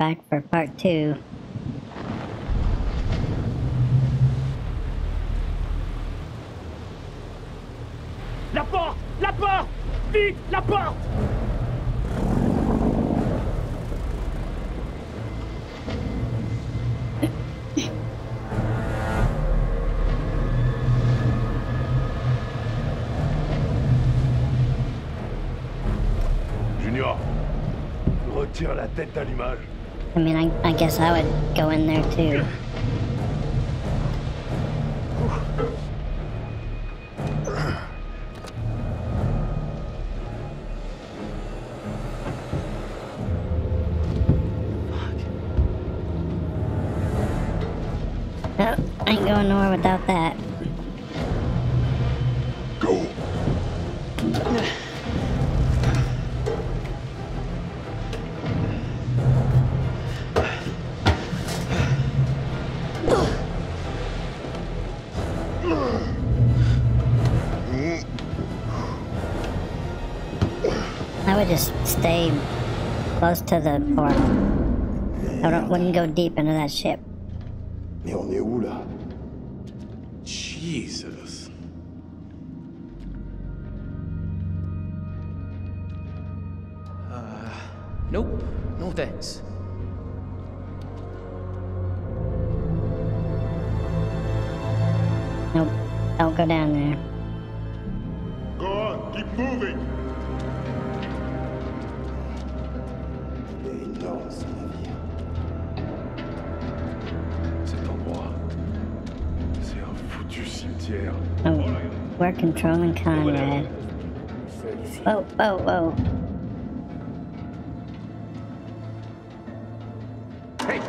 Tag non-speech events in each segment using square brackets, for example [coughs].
back for part two. La porte La porte Vite La porte Junior, retire la tête à l'image. I mean, I, I guess I would go in there too. To the portal. I wouldn't go deep into that ship. We're controlling Conrad. Oh, oh, oh. Hey!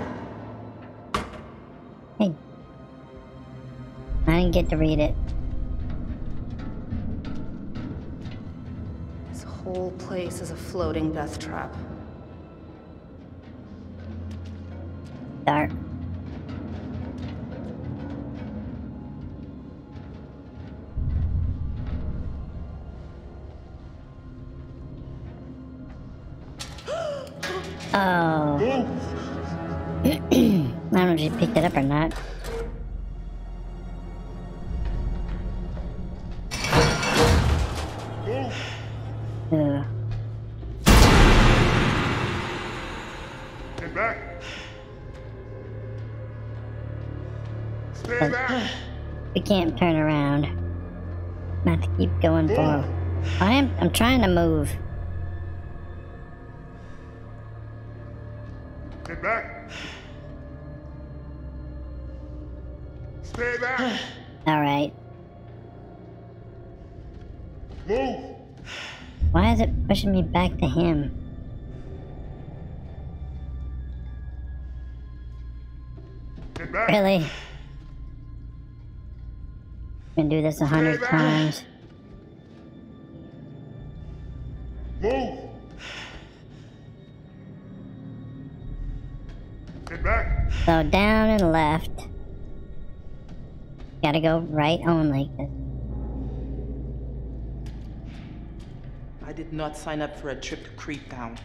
Hey. I didn't get to read it. This whole place is a floating death trap. Dark. Pushing me back to him? Really? Been do this a hundred times. Move. Get back. So down and left. Gotta go right only. I did not sign up for a trip to Crete Creektown.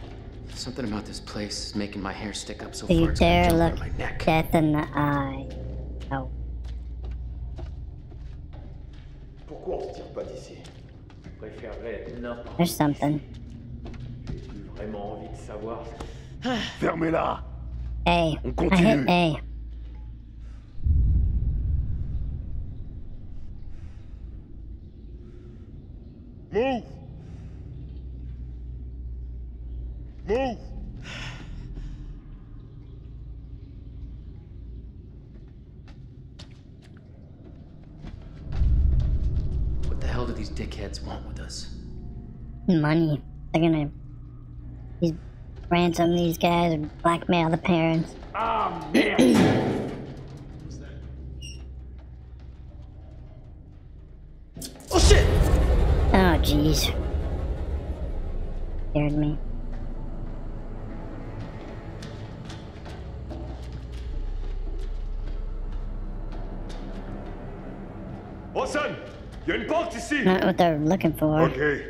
Something about this place is making my hair stick up so Do far you it's gonna dare jump out look of my neck. death in the eye? Oh. Pourquoi on se tire pas d'ici Je n'importe There's something. J'ai vraiment envie de savoir. Fermez-la. A. On I continue. hit A. Move. Move. What the hell do these dickheads want with us? Money. They're gonna. These ransom these guys or blackmail the parents. Ah merde Oh shit! Oh jeez. Scared me. Watson, il y a une porte ici. Not what they're looking for. Okay,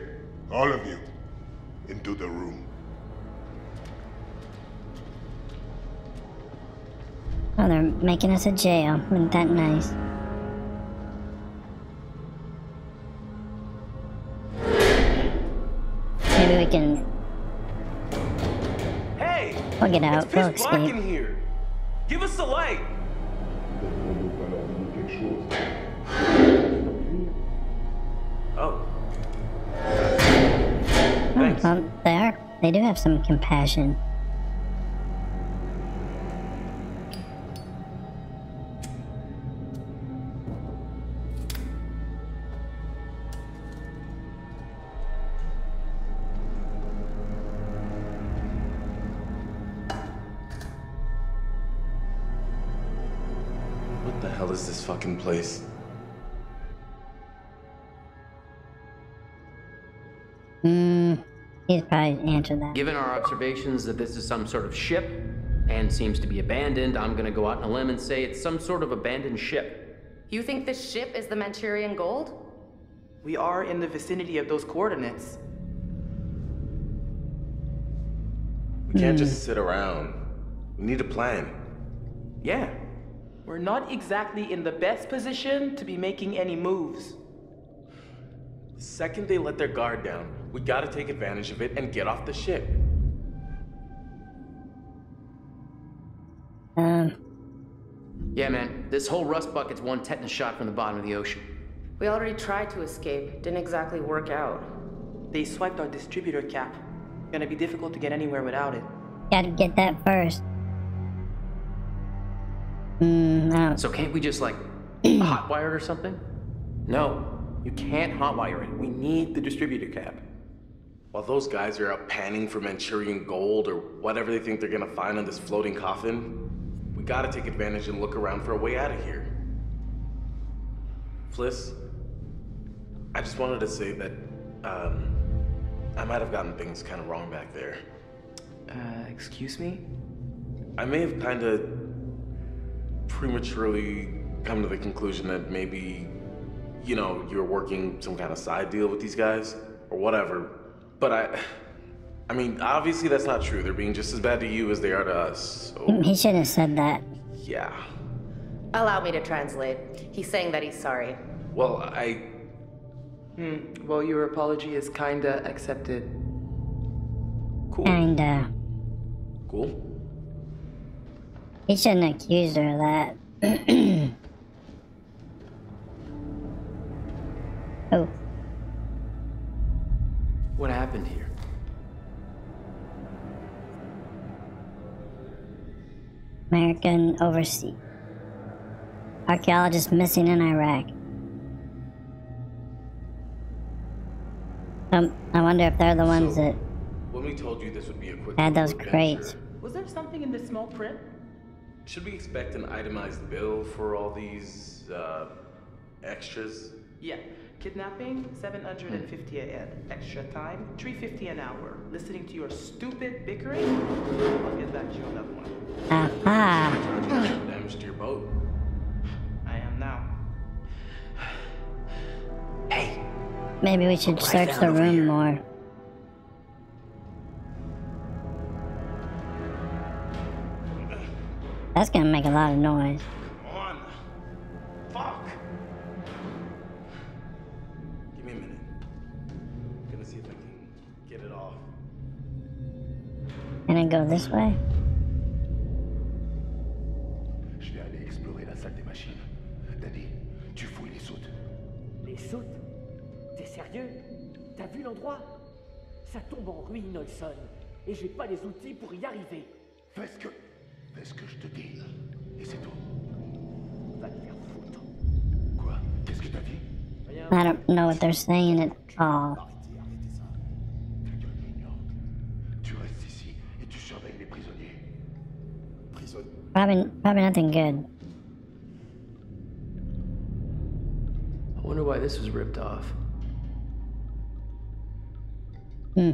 all of you, into the room. Oh, they're making us a jail. Isn't that nice? Maybe we can Hey! plug it out. It's We'll black in escape. here. Give us the light. They are. They do have some compassion. He's probably answered that. Given our observations that this is some sort of ship and seems to be abandoned, I'm gonna go out on a limb and say it's some sort of abandoned ship. You think this ship is the Manchurian gold? We are in the vicinity of those coordinates. We can't just hmm. sit around. We need a plan. Yeah. We're not exactly in the best position to be making any moves. The second they let their guard down, we gotta take advantage of it and get off the ship. Um. Yeah, man, this whole rust bucket's one tetanus shot from the bottom of the ocean. We already tried to escape. Didn't exactly work out. They swiped our distributor cap. Gonna be difficult to get anywhere without it. Gotta get that first. Hmm. No. So can't we just like [clears throat] hotwire it or something? No, you can't hotwire it. We need the distributor cap. While those guys are out panning for Manchurian gold or whatever they think they're gonna find on this floating coffin, we gotta take advantage and look around for a way out of here. Fliss, I just wanted to say that um, I might have gotten things kind of wrong back there. Uh, excuse me? I may have kind of prematurely come to the conclusion that maybe, you know, you're working some kind of side deal with these guys or whatever. But I, I mean, obviously that's not true. They're being just as bad to you as they are to us. So He shouldn't have said that. yeah. Allow me to translate. He's saying that he's sorry. Well, I, Hmm. Well, your apology is kinda accepted. cool, Kinda. cool. He shouldn't have accused her of that. [clears throat] American overseas. Archaeologist missing in Iraq. Um, I wonder if they're the ones So- that When we told you this would be a quick had those crates. Was there something in the small print? Should we expect an itemized bill for all these uh, extras? Yeah. Kidnapping, 750 hmm. a head. Extra time, 350 an hour. Listening to your stupid bickering? I'll get back to you on that one. Aha! Damage to your boat. I am now. Hey, Maybe we should Look search the room here. more. That's gonna make a lot of noise. Can I go this way? Je vais aller explorer la salle des machines. Danny, tu fouilles les soutes. Les soutes? T'es sérieux? T'as vu l'endroit? Ça tombe en ruine, Olson. Et j'ai pas les outils pour y arriver. Fais ce que. Fais ce que je te dis. Et c'est tout. Va te faire foutre. Quoi? Qu'est-ce que t'as dit? Rien. I don't know what they're saying at all. Probably, probably nothing good. I wonder why this was ripped off. Hmm.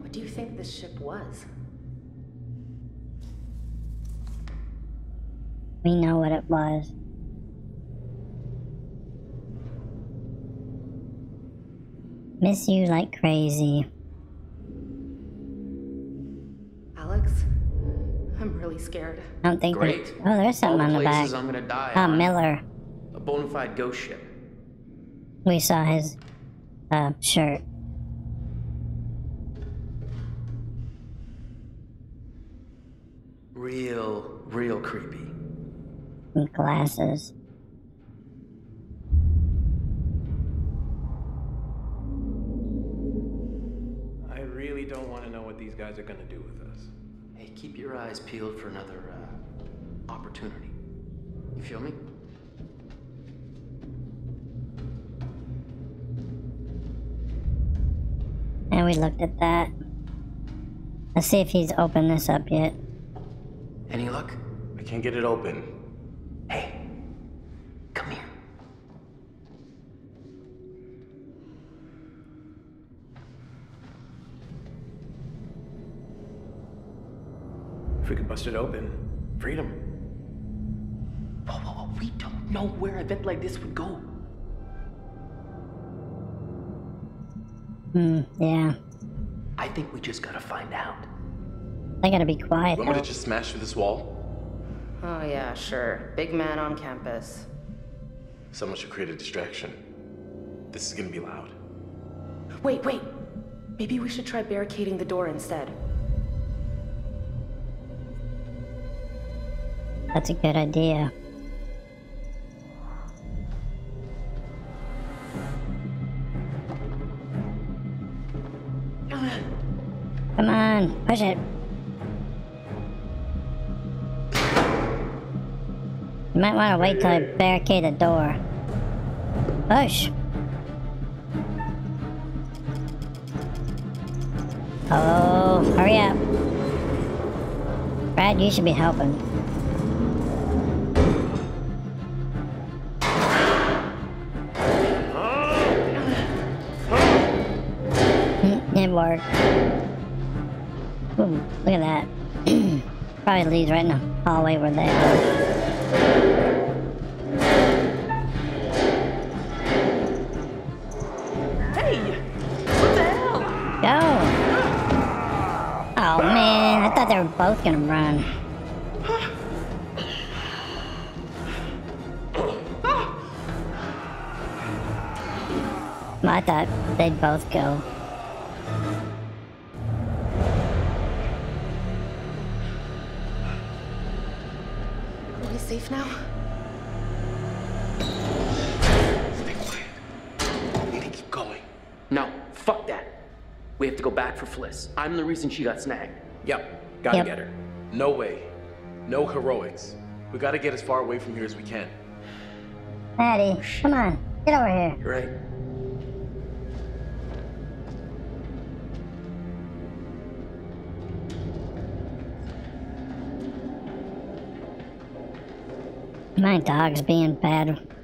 What do you think this ship was? We know what it was. Miss you like crazy. Alex, I'm really scared. I don't think Great. There, oh, there's something the on the back. places I'm gonna die Ah, on. Miller. A bona fide ghost ship. We saw his uh, shirt. Real, real creepy. and glasses. Guys are gonna do with us. Hey, keep your eyes peeled for another uh, opportunity. You feel me? And we looked at that. Let's see if he's opened this up yet. Any luck? I can't get it open. Hey, come here. If we could bust it open, freedom. Whoa, whoa, whoa. We don't know where an event like this would go. Hmm, yeah. I think we just gotta find out. I gotta be quiet Want me though. to just smash through this wall? Oh, yeah, sure. Big man on campus. Someone should create a distraction. This is gonna be loud. Wait, wait. Maybe we should try barricading the door instead. That's a good idea. Come on, push it. You might want to wait till I barricade the door. Push. Oh, hurry up. Brad, you should be helping. Ooh, hmm, look at that. [clears throat] Probably leads right in the hallway where they are. Hey! What the hell? Go! Oh man, I thought they were both gonna run. [sighs] I thought they'd both go. Safe now? Stay quiet. We need to keep going. No, fuck that. We have to go back for Fliss. I'm the reason she got snagged. Yep, gotta Yep. get her. No way. No heroics. We gotta get as far away from here as we can. Maddie, come on, get over here. You're right. My dog's being bad.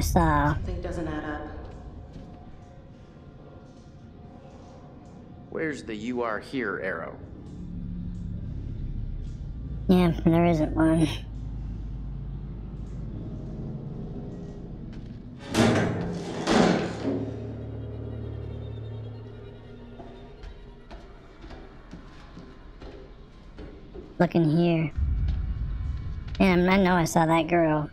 I saw. Uh, Something doesn't add up. Where's the you are here arrow? Yeah, there isn't one. Look in here. Yeah, I know I saw that girl.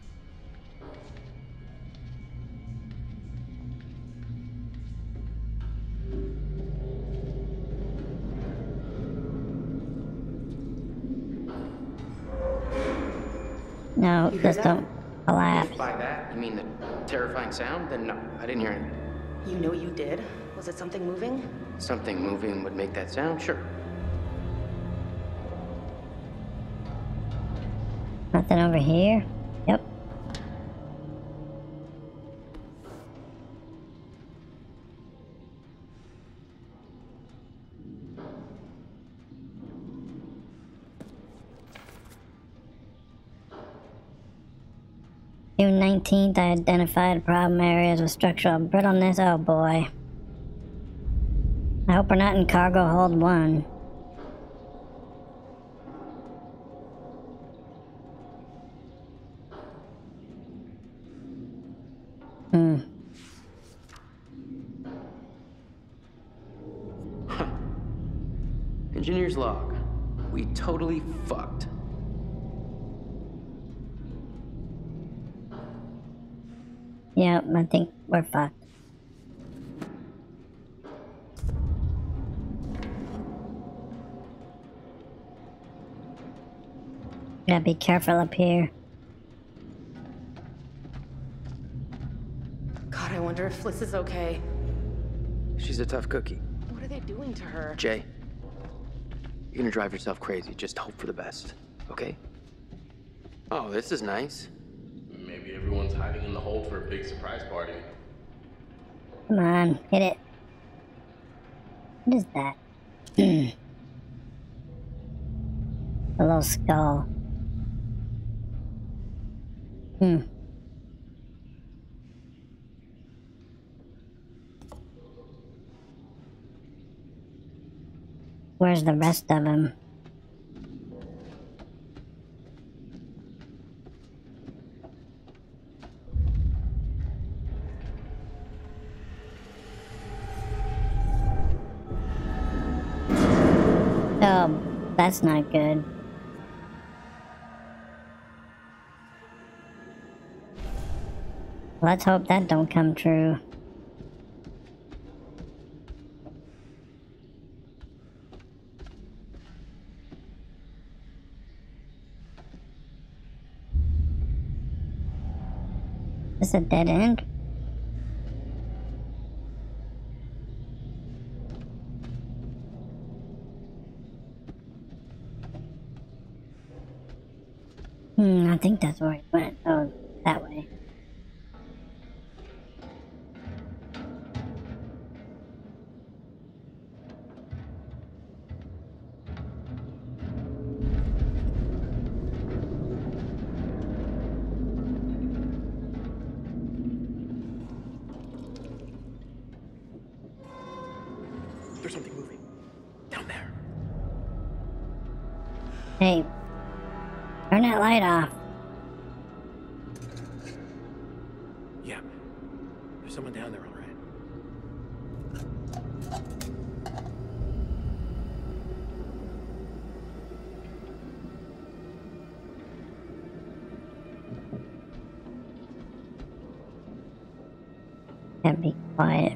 No, just don't a by that, you mean the terrifying sound? Then no, I didn't hear anything. You know you did? Was it something moving? Something moving would make that sound, sure. Nothing over here? Yep. 19th, I identified problem areas with structural brittleness. Oh boy. I hope we're not in cargo hold one. Hmm. Engineer's log. We totally fucked. Yep, I think we're fucked. Gotta be careful up here. God, I wonder if Fliss is okay. She's a tough cookie. What are they doing to her? Jay, you're gonna drive yourself crazy. Just hope for the best, okay? Oh, this is nice. Maybe everyone's hiding in the hold for a big surprise party. Come on, hit it. What is that? [clears throat] a little skull. Hmm. Where's the rest of them? That's not good. Let's hope that don't come true. Is a dead end? Can't be quiet.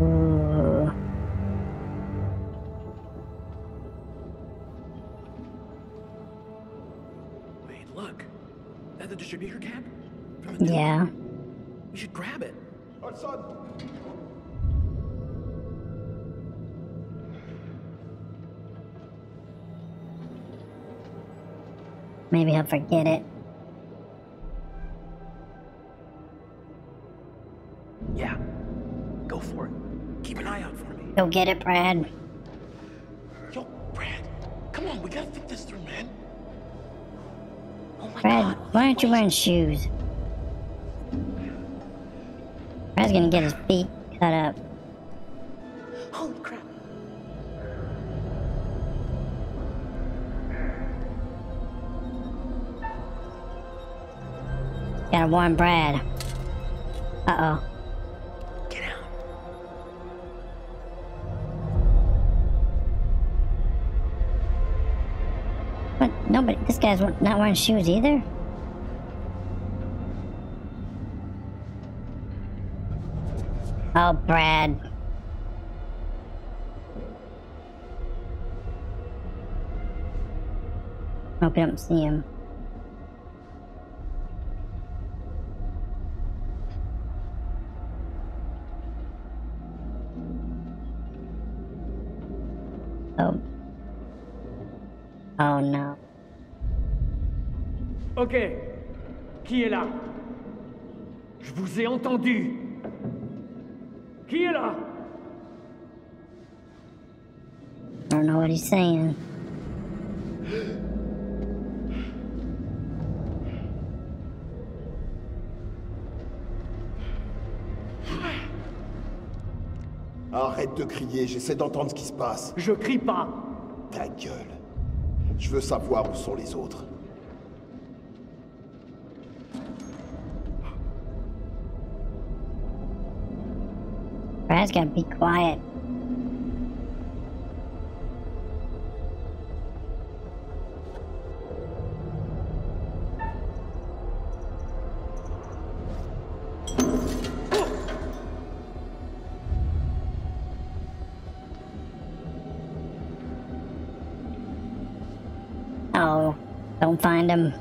Ooh. Wait, look. That the distributor cap? Yeah. We should grab it. Hudson Maybe he'll forget it. Go get it, Brad. Yo, Brad. Come on, we gotta think this through, man. Oh my Brad, god. why aren't you wearing shoes? Brad's gonna get his feet cut up. Holy crap. Gotta warn Brad. Uh guy's not wearing shoes either? Oh, Brad. Hope you don't see him. Vous ai entendu. Qui est là? I don't know what he's saying. Arrête de crier, j'essaie d'entendre ce qui se passe. Je crie pas. Ta gueule. Je veux savoir où sont les autres. Brad's gotta be quiet. Oh, don't find him.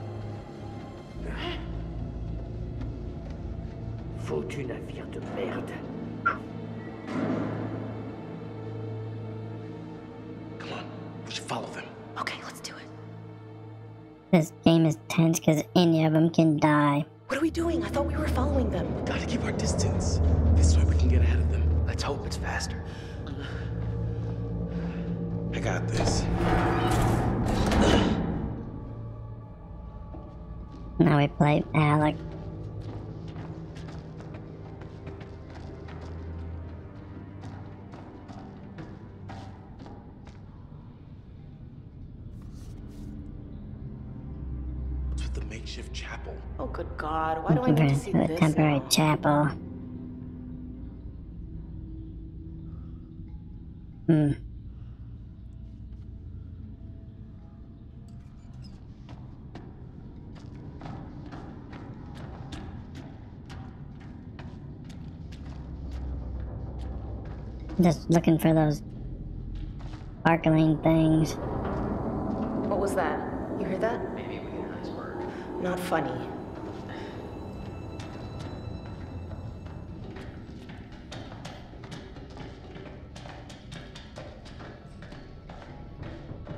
God. Why do I need to see a this? temporary now? chapel. Hmm. Just looking for those sparkling things. What was that? You heard that? Maybe we get an iceberg. Not funny.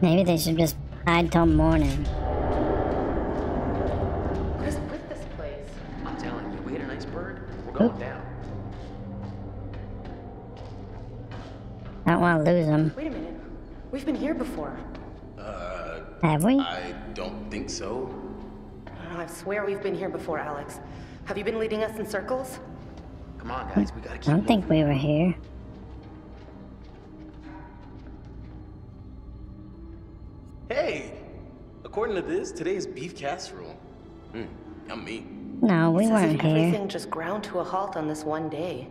Maybe they should just hide till morning. What is with this place? I'm telling you, we hit an iceberg, we're going down. I don't want to lose them. Wait a minute. We've been here before. Uh, Have we? I don't think so. I swear we've been here before, Alex. Have you been leading us in circles? Come on, guys, we gotta I don't think we were here. According to this, today's beef casserole. Hmm, yummy. No, we It's weren't here. everything just ground to a halt on this one day.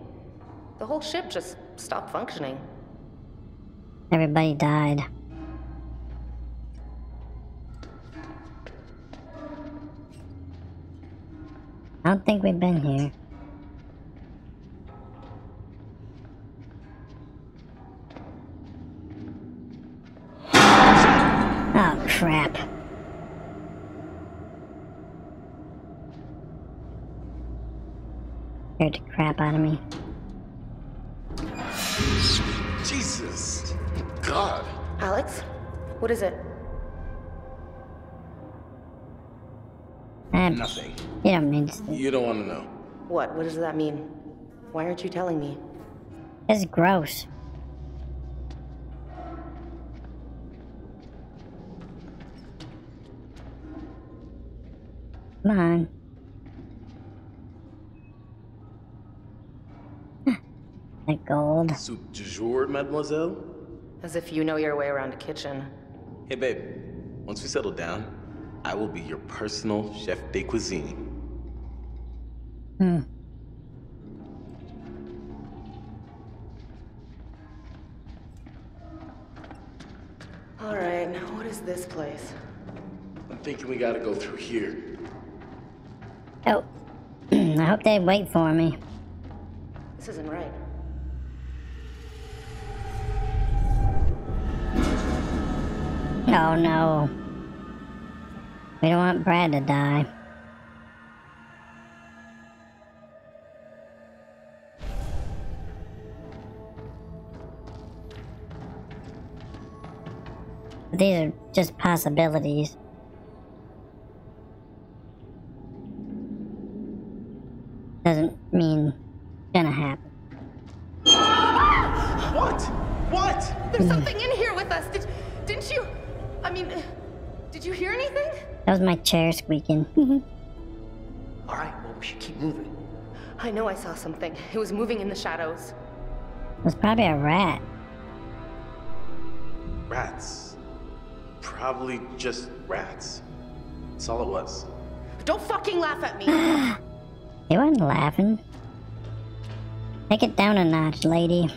The whole ship just stopped functioning. Everybody died. I don't think we've been here. Oh, crap. Scared the crap out of me. Jesus! God! Alex? What is it? Um, Nothing. you don't need to. You don't want to know. What? What does that mean? Why aren't you telling me? It's gross. Come on. The gold. Soup du jour, mademoiselle? As if you know your way around a kitchen. Hey, babe. Once we settle down, I will be your personal chef de cuisine. Hmm. Alright, now what is this place? I'm thinking we gotta go through here. Oh. [clears throat] I hope they wait for me. This isn't right. Oh no. We don't want Brad to die. These are just possibilities. My chair squeaking. Mm-hmm. All right, well, we should keep moving. I know I saw something. It was moving in the shadows. it was probably a rat. Rats. Probably just rats. That's all it was. Don't fucking laugh at me. [sighs] He wasn't laughing. Take it down a notch, lady.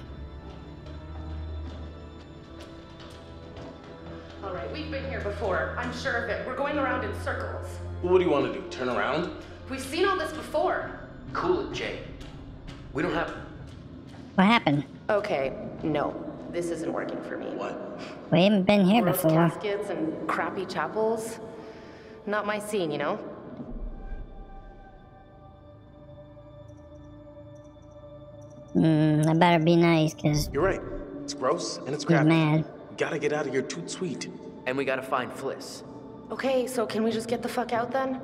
All right, we've been here before. I'm sure of it. We're going around in circles. Well, what do you want to do? Turn around? We've seen all this before. Cool it, Jay. We don't have. What happened? Okay, no. This isn't working for me. What? We haven't been here Gross before. caskets and crappy chapels. Not my scene, you know? Hmm, I better be nice, cause You're right. It's gross and it's he's crappy. mad. Gotta get out of here toot sweet. And we gotta find Fliss. Okay, so can we just get the fuck out then?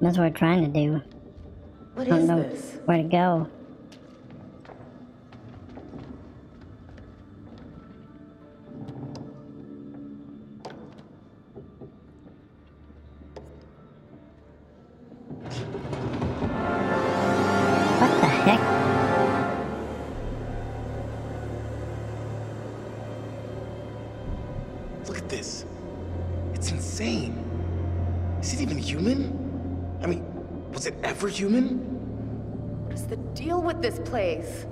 That's what we're trying to do. What I don't is know this? where to go. This place?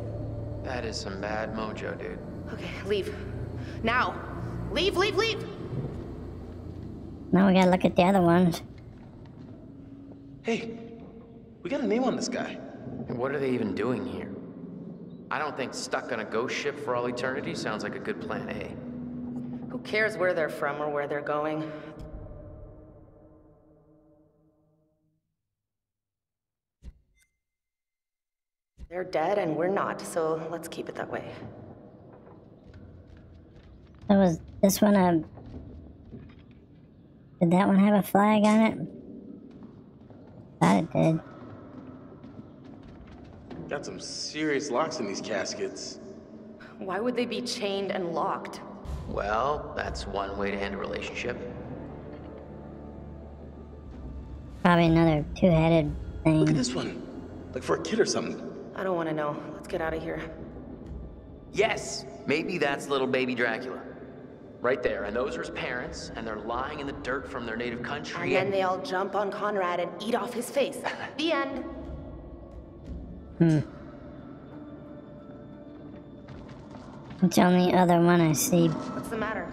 That is some bad mojo, dude. Okay, leave. Now! Leave, leave, leave! Now we gotta look at the other ones. Hey, we got a name on this guy. And what are they even doing here? I don't think stuck on a ghost ship for all eternity sounds like a good plan A. Who cares where they're from or where they're going? They're dead and we're not, so let's keep it that way. So was this one a... Did that one have a flag on it? Thought it did. Got some serious locks in these caskets. Why would they be chained and locked? Well, that's one way to end a relationship. Probably another two-headed thing. Look at thing. this one. Like for a kid or something. I don't want to know. Let's get out of here. Yes, maybe that's little baby Dracula. Right there, and those are his parents, and they're lying in the dirt from their native country. And country. then they all jump on Conrad and eat off his face. [laughs] the end. Hmm. It's the only other one I see. What's the matter?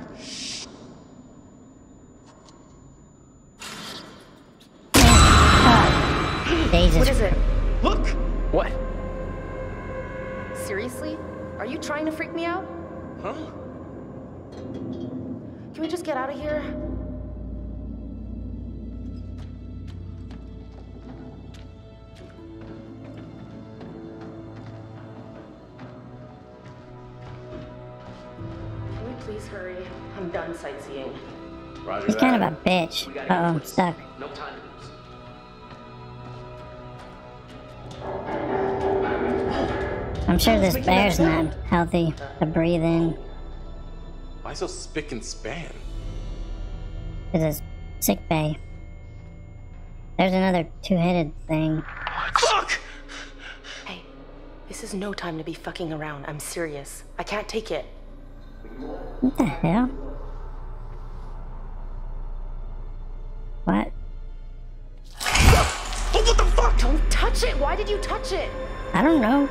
Jesus. What is it? Look! What? Seriously? Are you trying to freak me out? Huh? Can we just get out of here? Can we please hurry? I'm done sightseeing. Roger He's that. kind of a bitch. Uh oh, I'm stuck. No time to lose. I'm sure this bear's not healthy to breathe in. Why so spick and span? It's a sick bay. There's another two-headed thing. Fuck! Hey, this is no time to be fucking around. I'm serious. I can't take it. What the hell? What? Oh, what the fuck? Don't touch it! Why did you touch it? I don't know.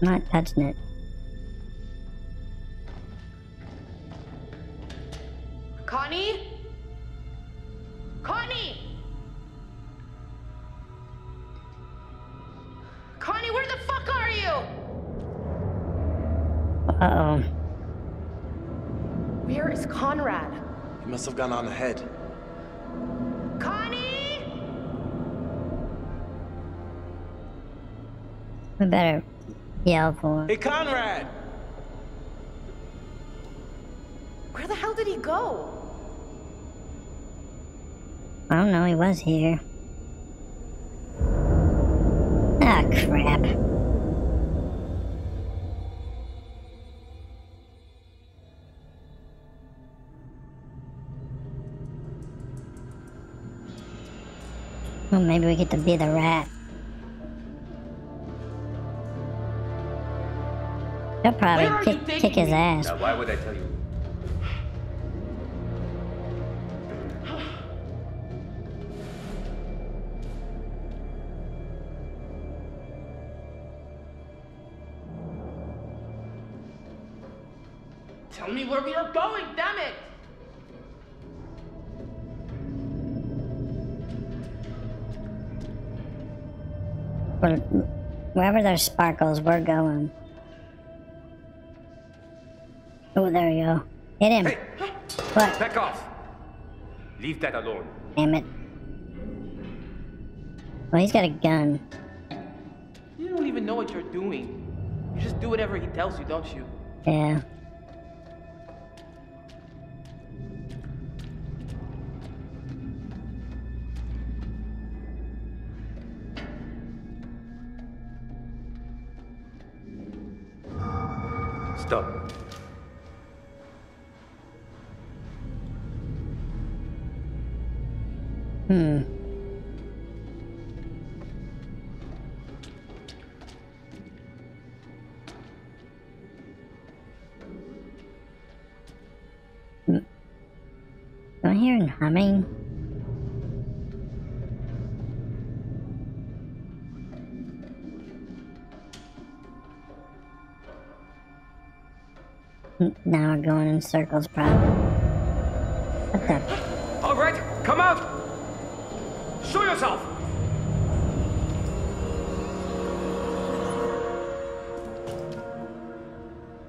Not touching it. Connie? Connie! Connie, where the fuck are you? Uh-oh. Where is Conrad? He must have gone on ahead. Connie! We better yell for. Hey, Conrad! Where the hell did he go? I don't know, he was here. Ah, crap. Well, maybe we get to be the rat. They'll probably kick, kick his me? ass. Now, why would I tell you? Tell me where we are going, damn it! Well, wherever there's sparkles, we're going. Oh, there we go. Hit him. Hey! What? Back off! Leave that alone. Damn it. Well, he's got a gun. You don't even know what you're doing. You just do whatever he tells you, don't you? Yeah. Stop. Hmm. Hmm. Am I hearing humming? Now we're going in circles, probably. What the? Yourself!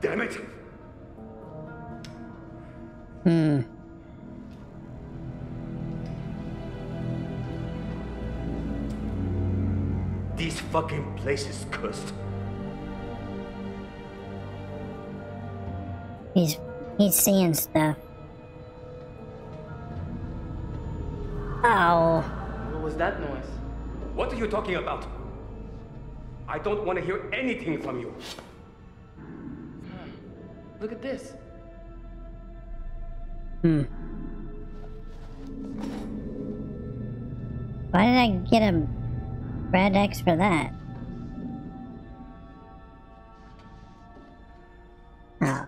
Damn it! Hmm. These fucking places cursed. He's he's seeing stuff. I don't want to hear anything from you. Look at this. Hmm. Why did I get a red X for that? Oh.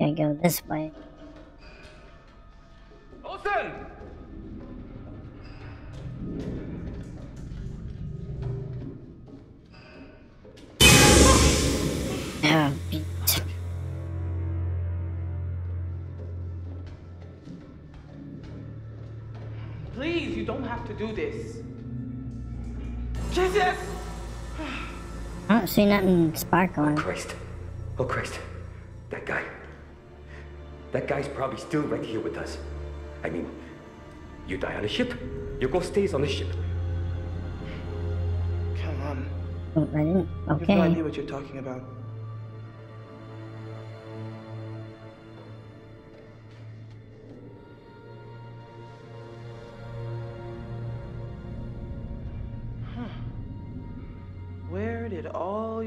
Gotta go this way. Olson! Do this. Jesus! I don't see nothing sparkling. Oh, Christ. Oh, Christ. That guy. That guy's probably still right here with us. I mean, you die on a ship, your ghost stays on the ship. Come on. Oh, I didn't. I have no idea what you're talking about.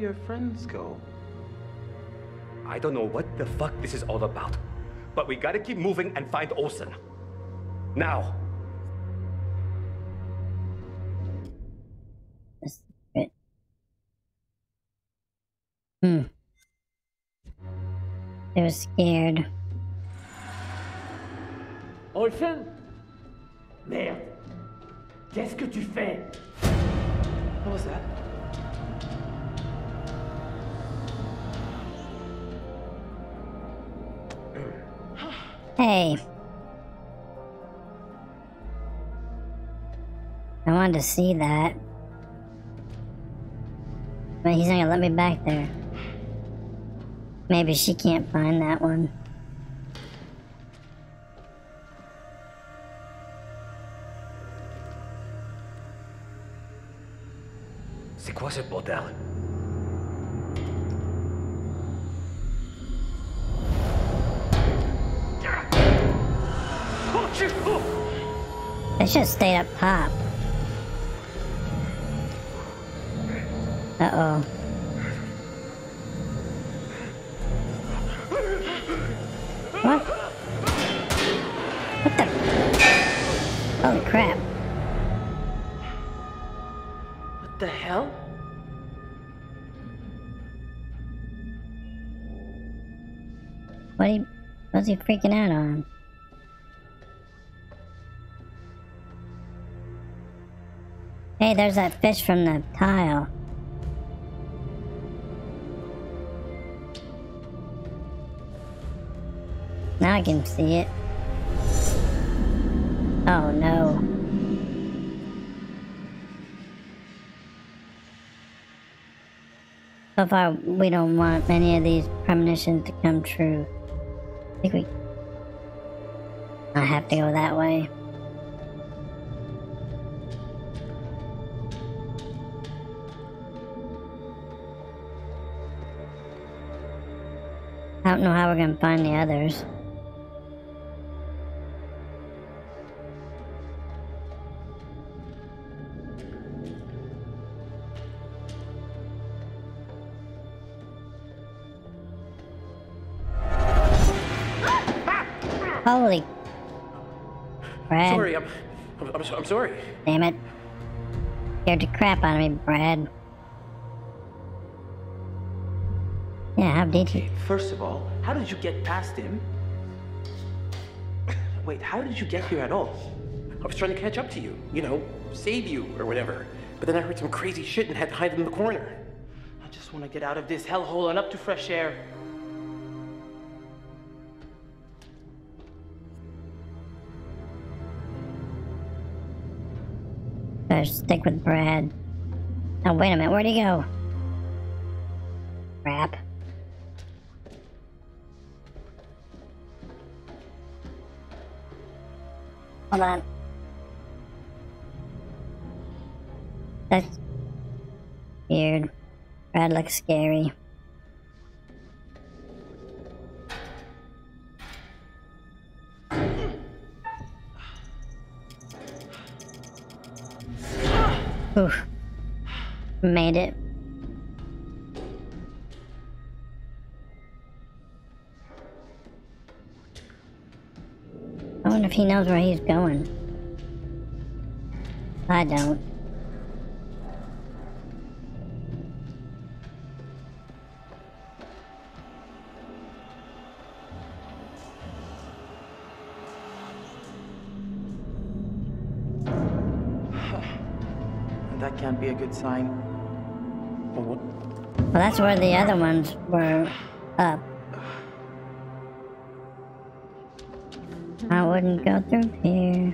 Your friends go? I don't know what the fuck this is all about, but we gotta keep moving and find Olson. Now! This it. Hmm. They were scared. Olson Merde Qu'est-ce que tu fais What was that? Hey. I wanted to see that. But he's not gonna let me back there. Maybe she can't find that one. They should have stayed up top. Uh-oh. What? What the? Holy crap. What the hell? What he, what's he freaking out on? There's that fish from the tile. Now I can see it. Oh no. So far, we don't want any of these premonitions to come true. I think we... I have to go that way. Don't know how we're gonna find the others. Holy Brad. Sorry, I'm, I'm, I'm, sorry. Damn it. You scared the crap out of me, Brad. Yeah, how did you? First of all, how did you get past him? [coughs] Wait, how did you get here at all? I was trying to catch up to you, you know, save you or whatever. But then I heard some crazy shit and had to hide in the corner. I just want to get out of this hellhole and up to fresh air. Better stick with Brad. Oh, wait a minute, where'd he go? Crap. Hold on. That's weird. Brad looks scary. Oof. Made it. He knows where he's going. I don't. [laughs] That can't be a good sign. Well, what? Well, that's where the other ones were up. I wouldn't go through here.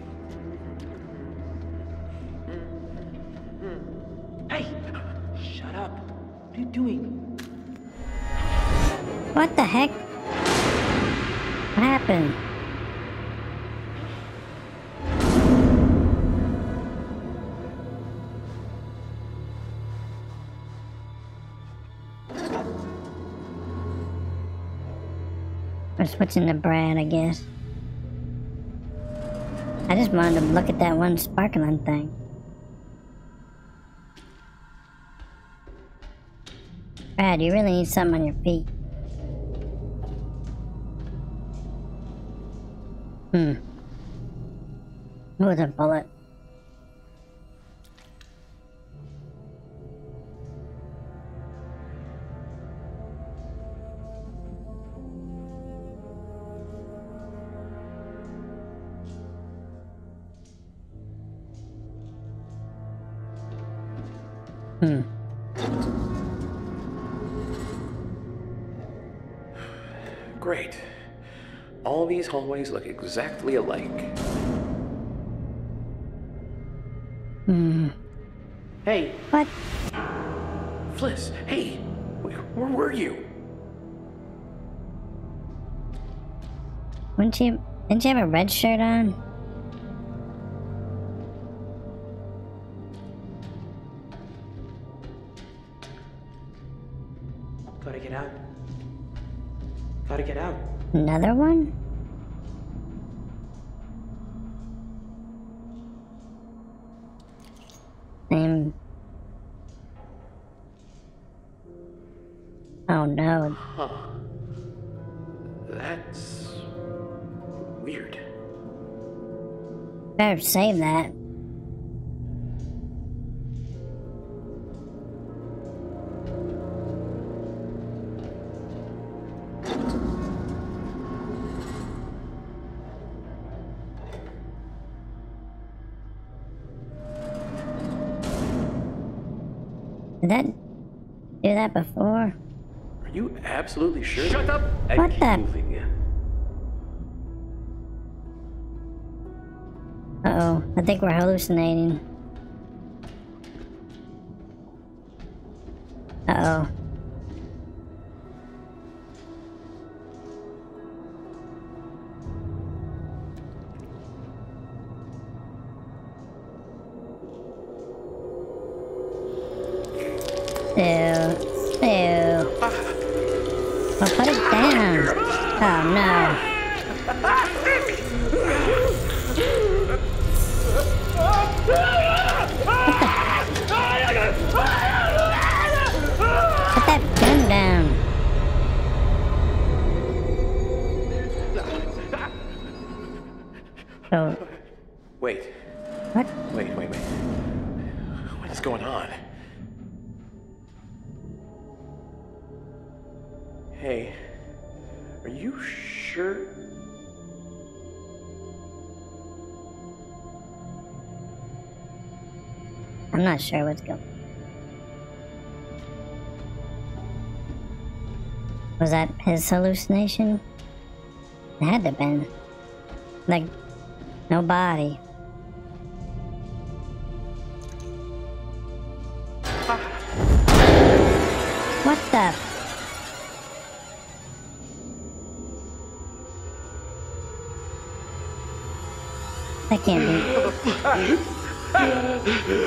Hey! Shut up. What are you doing? What the heck? What happened? We're switching to Brad, I guess. I just wanted to look at that one sparkling thing. Brad, you really need something on your feet. Hmm. With a bullet. Hallways look exactly alike. Hmm. Hey, What? Fliss, hey, where, where were you? Wouldn't you? Didn't you have a red shirt on? Save that. Did that do that before? Are you absolutely sure? Shut up and What keep the- moving. I think we're hallucinating. Not sure what's Was that his hallucination? It had to have been. Like, no body. What the? That can't be.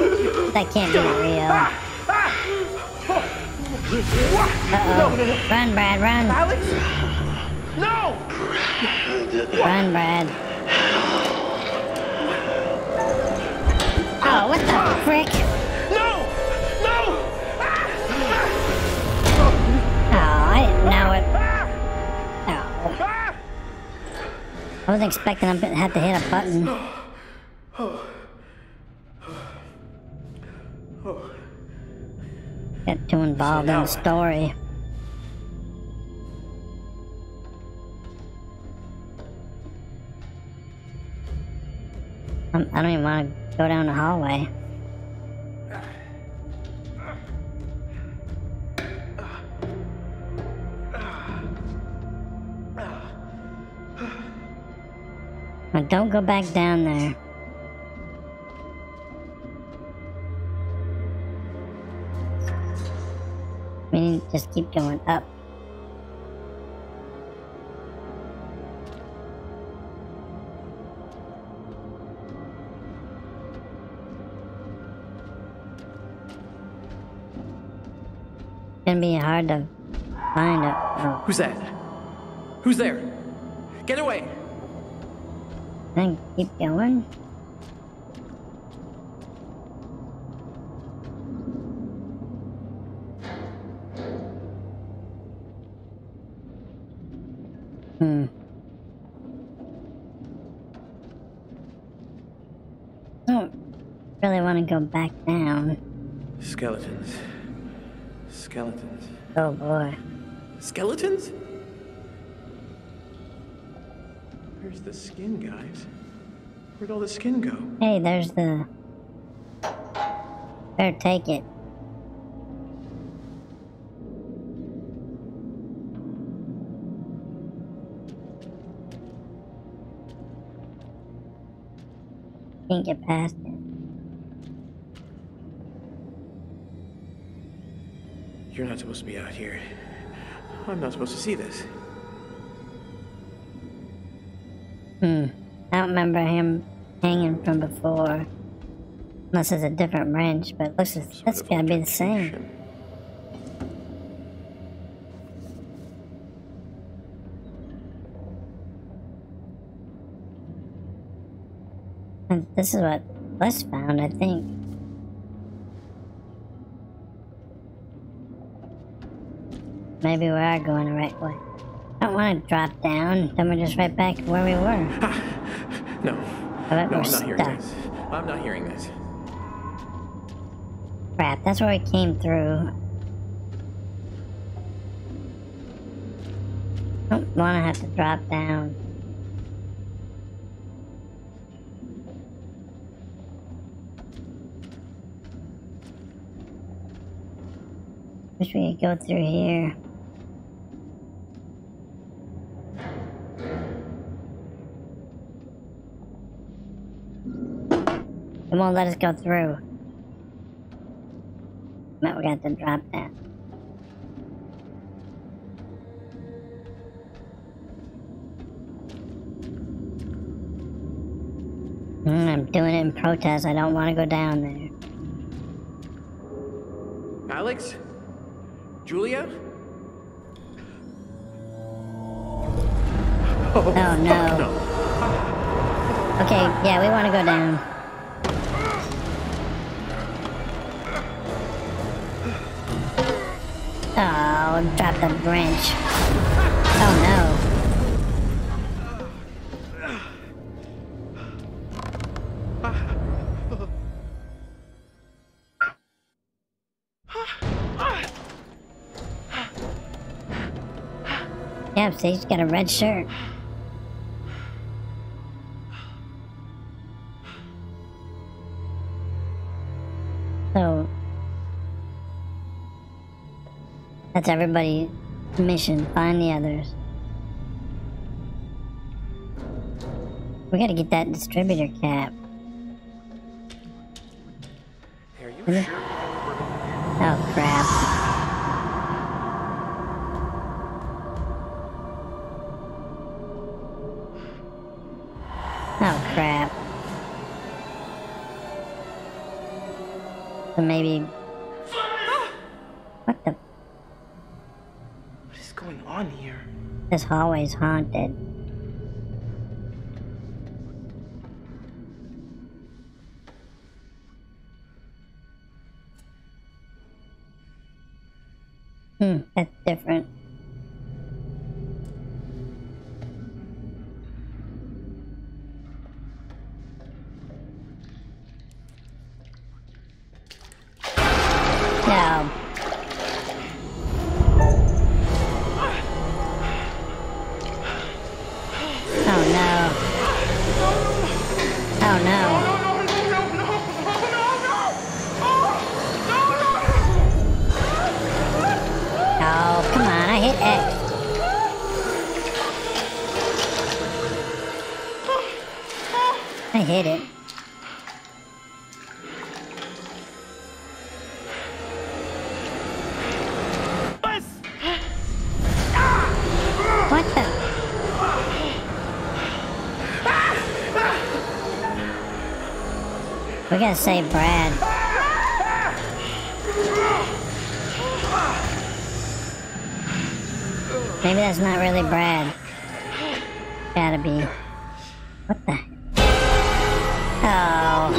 [laughs] That can't be real. Uh-oh. Run, Brad, run. Alex? No! Run, Brad. Oh, what the frick? No! No! Oh, I didn't know it. Oh. Ah! I wasn't expecting him to have to hit a button. Involved story. I'm, don't even want to go down the hallway. Don't go back down there. Just keep going up. Gonna be hard to find it. Oh, Who's that? Who's there? Get away! then keep going. Really want to go back down. Skeletons. Skeletons. Oh boy. Skeletons? Where's the skin, guys? Where'd all the skin go? Hey, there's the. Better take it. Can't get past it. You're not supposed to be out here. I'm not supposed to see this. Hmm. I don't remember him hanging from before. Unless it's a different wrench, but looks Sort that's gotta be the same. this is what Les found, I think. Maybe we are going the right way. I don't want to drop down, then we're just right back where we were. [laughs] No. No, I'm not hearing stuck. this. I'm not hearing this. Crap, that's where we came through. Don't want to have to drop down. Wish we could go through here. Won't let us go through. But we got to drop that. Mm, I'm doing it in protest. I don't want to go down there. Alex? Julia? Oh no. [laughs] No. Okay, yeah, we want to go down. Drop the branch. Oh no. Yeah, see, she's got a red shirt. That's everybody's mission. Find the others. We gotta get that distributor cap. Are you sure? Oh crap. Hallway's haunted. Hmm, that's different. No. Gotta say Brad. Maybe that's not really Brad. Gotta be. What the? Oh.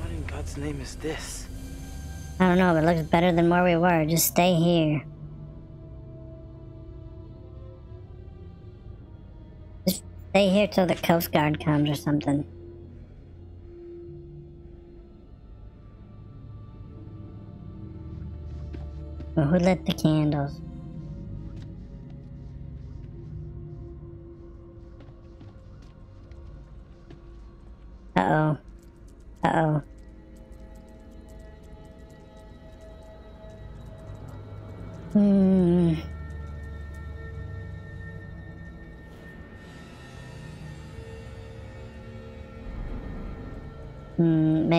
What in God's name is this? I don't know, but it looks better than where we were. Just stay here. Stay here till the Coast Guard comes or something. Who lit the candles?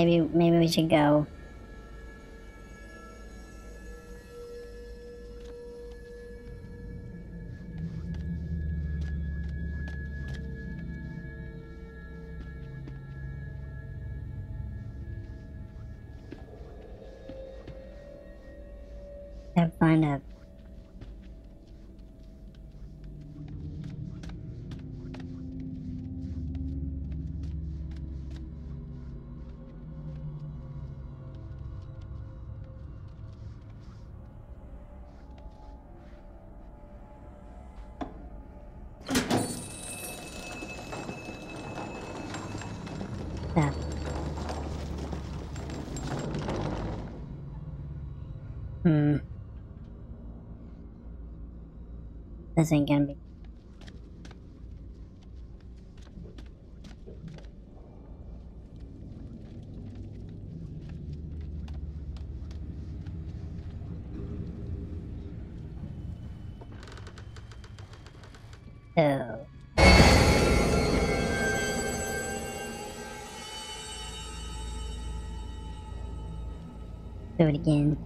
Maybe maybe we should go. Gotta find a This ain't gonna be. So. Do it again.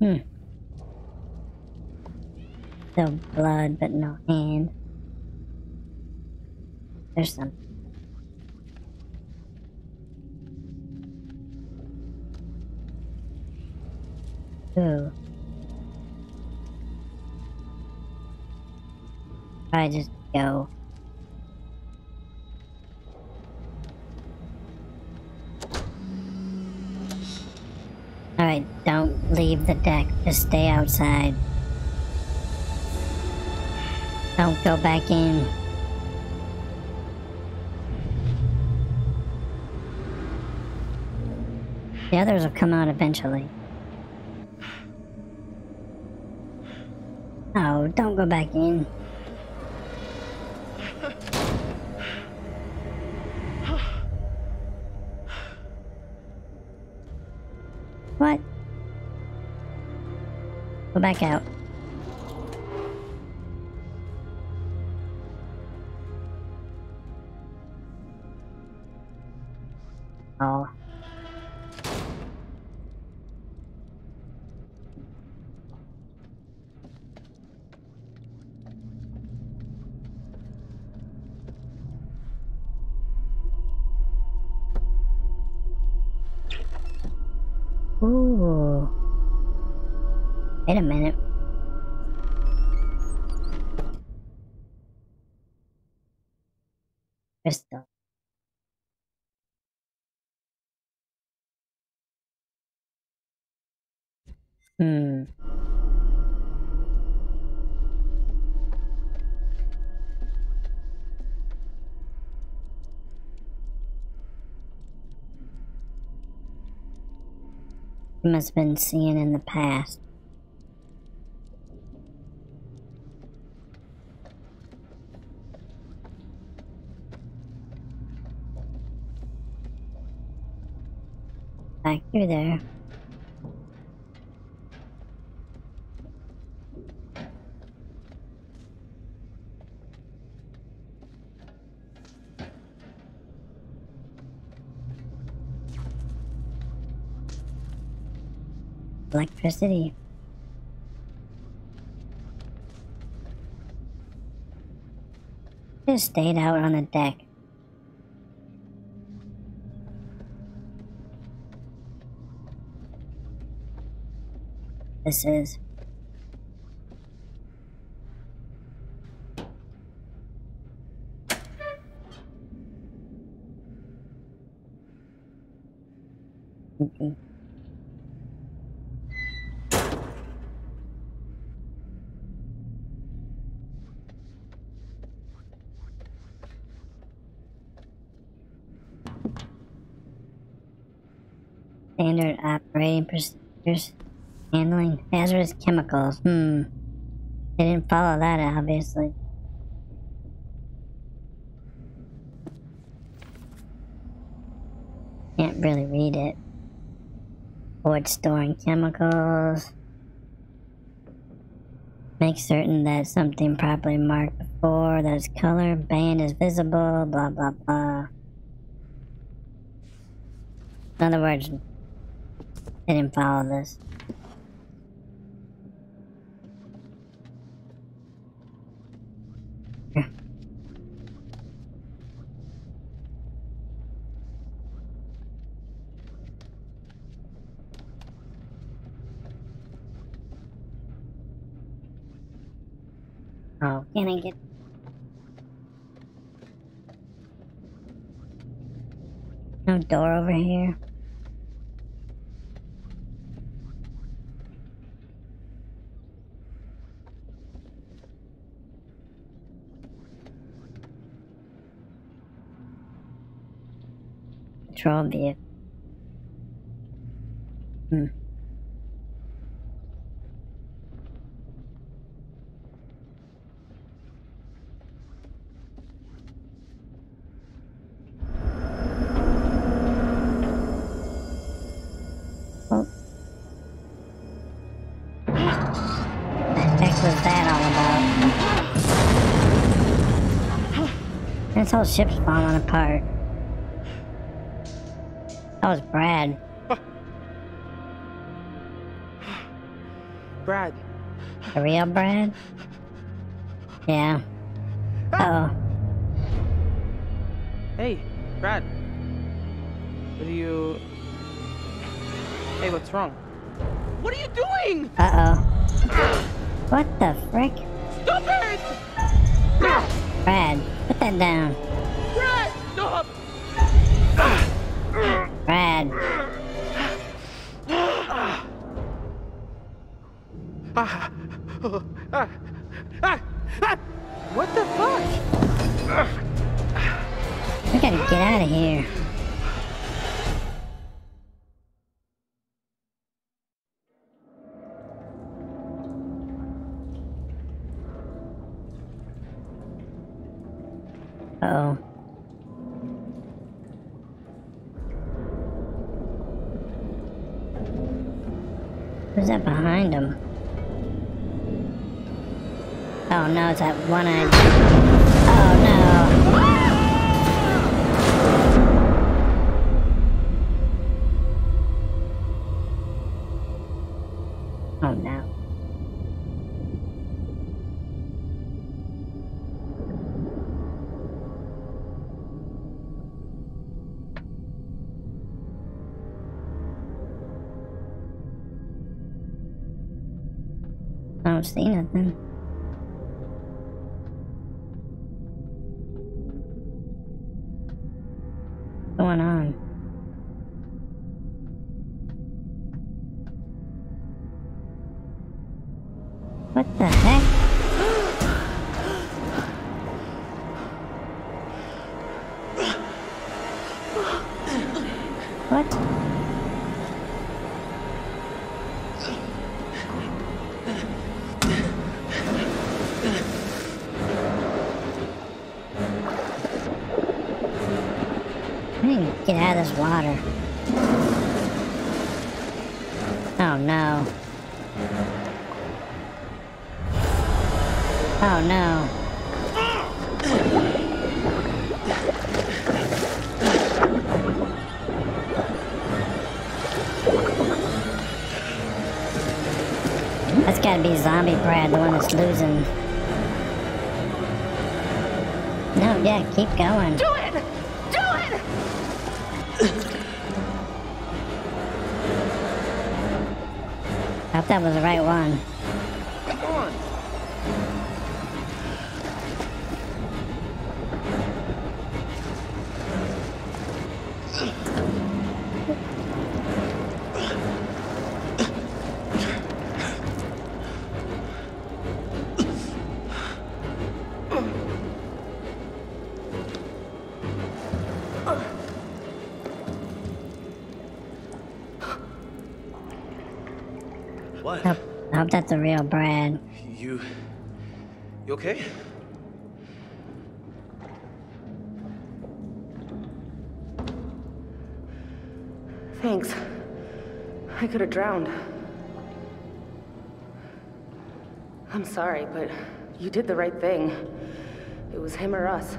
Hmm. Still no hand. There's some. Ooh. I just go. Alright, don't leave the deck. Just stay outside. Don't go back in. The others will come out eventually. Oh, don't go back in. What? Go back out. Have been seeing in the past. Back through there. Electricity. Just stayed out on the deck. This is. Okay. Standard operating procedures. Handling hazardous chemicals. Hmm. They didn't follow that, obviously. Can't really read it. Avoid storing chemicals. Make certain that something properly marked before, that its color band is visible, blah blah blah. In other words, didn't follow this. [laughs] Oh, can I get... No door over here? Patrol vehicle. Hmm. Oh. The heck was that all about? This whole ship's falling apart. That was Brad. [sighs] Brad, The real Brad? Yeah. Uh oh. hey, Brad. What are you. Hey, what's wrong? What are you doing? Uh oh. What the frick? Stop it! Brad, put that down. No, it's this water. Oh no. Oh no. That's gotta be Zombie Brad, the one that's losing. No, yeah, keep going. That was the right one. Come on. Hope, that's the real Brad. You. You okay? Thanks. I could have drowned. I'm sorry, but you did the right thing. It was him or us.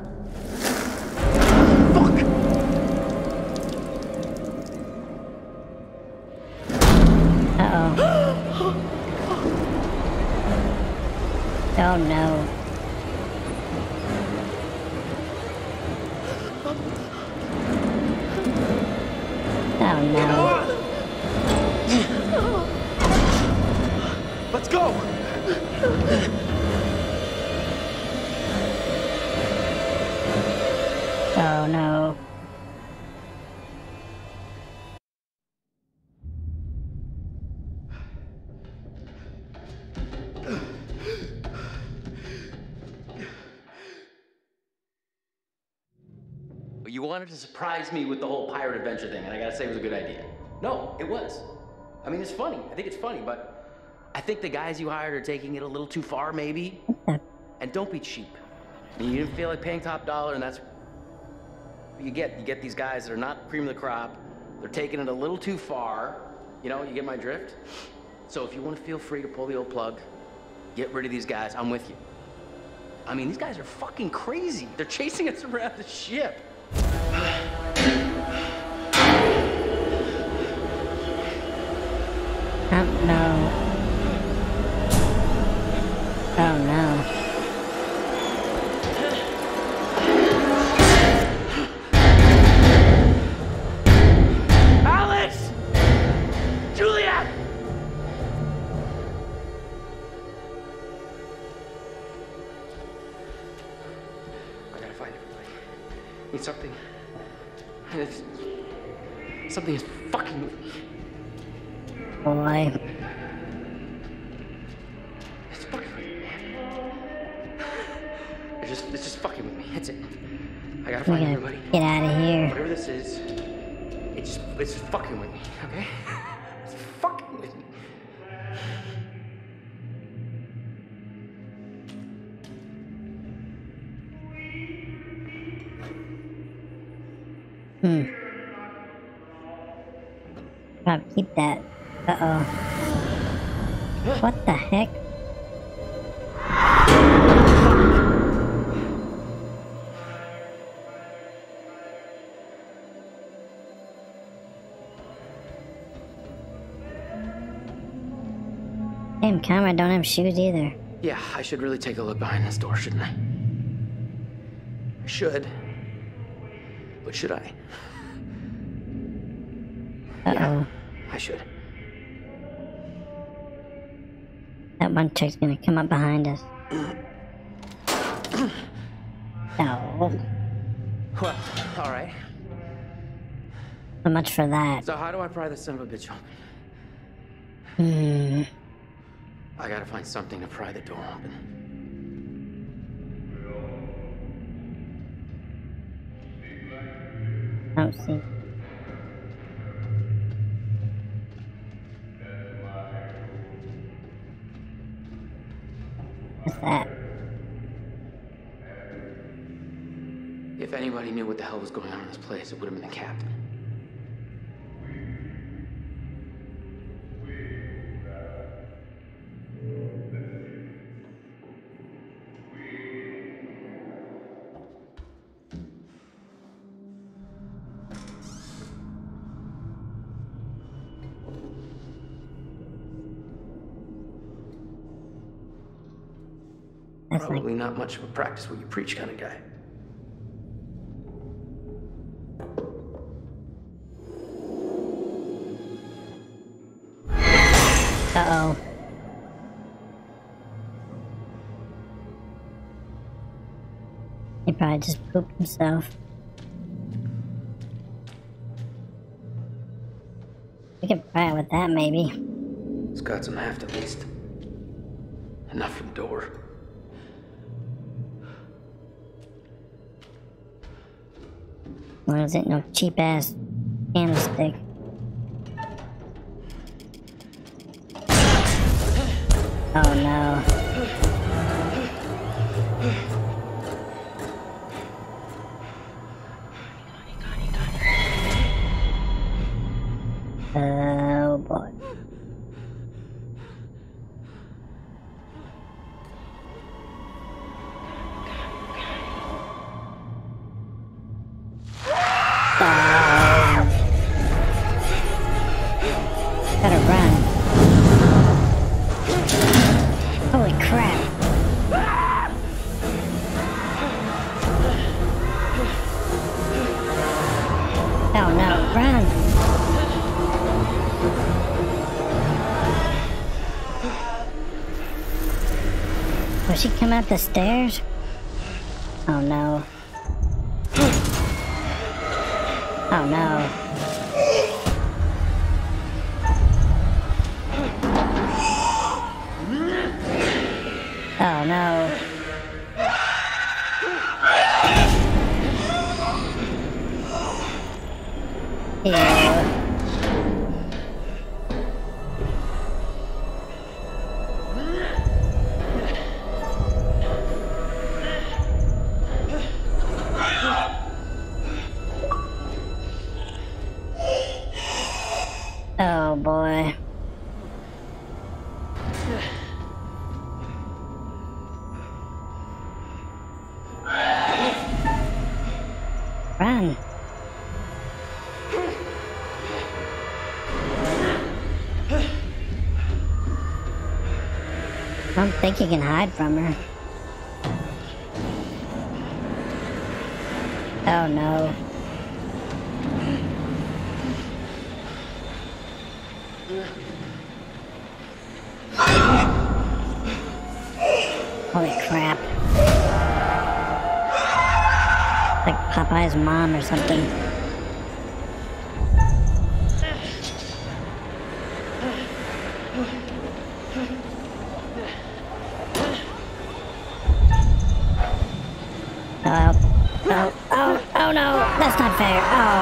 Oh no. Wanted to surprise me with the whole pirate adventure thing, and I gotta say it was a good idea. No, it was. I mean, it's funny. I think it's funny, but I think the guys you hired are taking it a little too far, maybe. And don't be cheap. I mean, you didn't feel like paying top dollar, and that's what you get. You get these guys that are not cream of the crop. They're taking it a little too far. You know, you get my drift? So if you want to feel free to pull the old plug, get rid of these guys, I'm with you. I mean, these guys are fucking crazy. They're chasing us [laughs] around the ship. No. Keep that. Uh oh. What the heck? Damn, camera don't have shoes either. Yeah, I should really take a look behind this door, shouldn't I? I should. But should I? Uh oh. I should. That one chick's gonna come up behind us. [clears throat] No. Well, alright. So much for that. So how do I pry this son of a bitch open? Hmm. I gotta find something to pry the door open. I Don't see. What's that? If anybody knew what the hell was going on in this place, it would have been the captain. Not much of a practice what you preach kind of guy. Uh oh. He probably just pooped himself. We can pry it with that, maybe. It's got some heft at least. Enough for the door. What is it? No cheap ass candlestick. Up the stairs? I don't think you can hide from her. Oh no. Holy crap. Like Popeye's mom or something. Oh.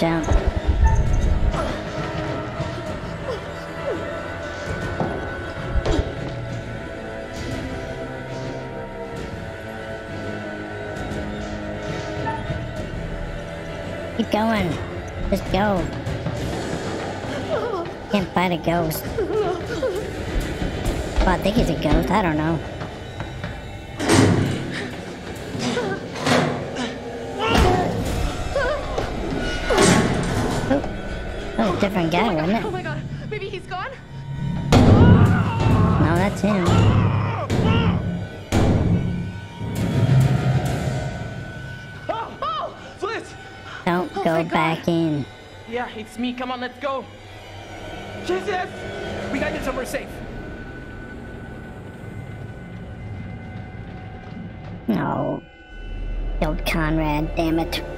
Jump. Keep going. Just go. Can't fight a ghost. Well, I think he's a ghost. I don't know. That was a different guy, wasn't it? Oh my god, maybe he's gone? No, that's him. Oh! Fliss! Don't oh go thank God. back in. Yeah, it's me. Come on, let's go. Jesus! We gotta get somewhere safe. No. Killed Conrad, damn it.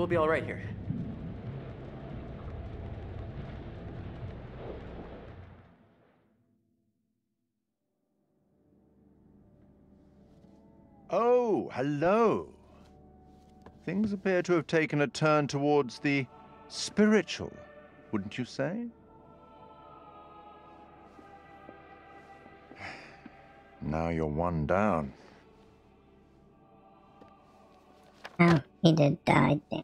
We'll be alright here. Oh, hello. Things appear to have taken a turn towards the spiritual, wouldn't you say? [sighs] Now you're one down. Oh, he did die. Damn.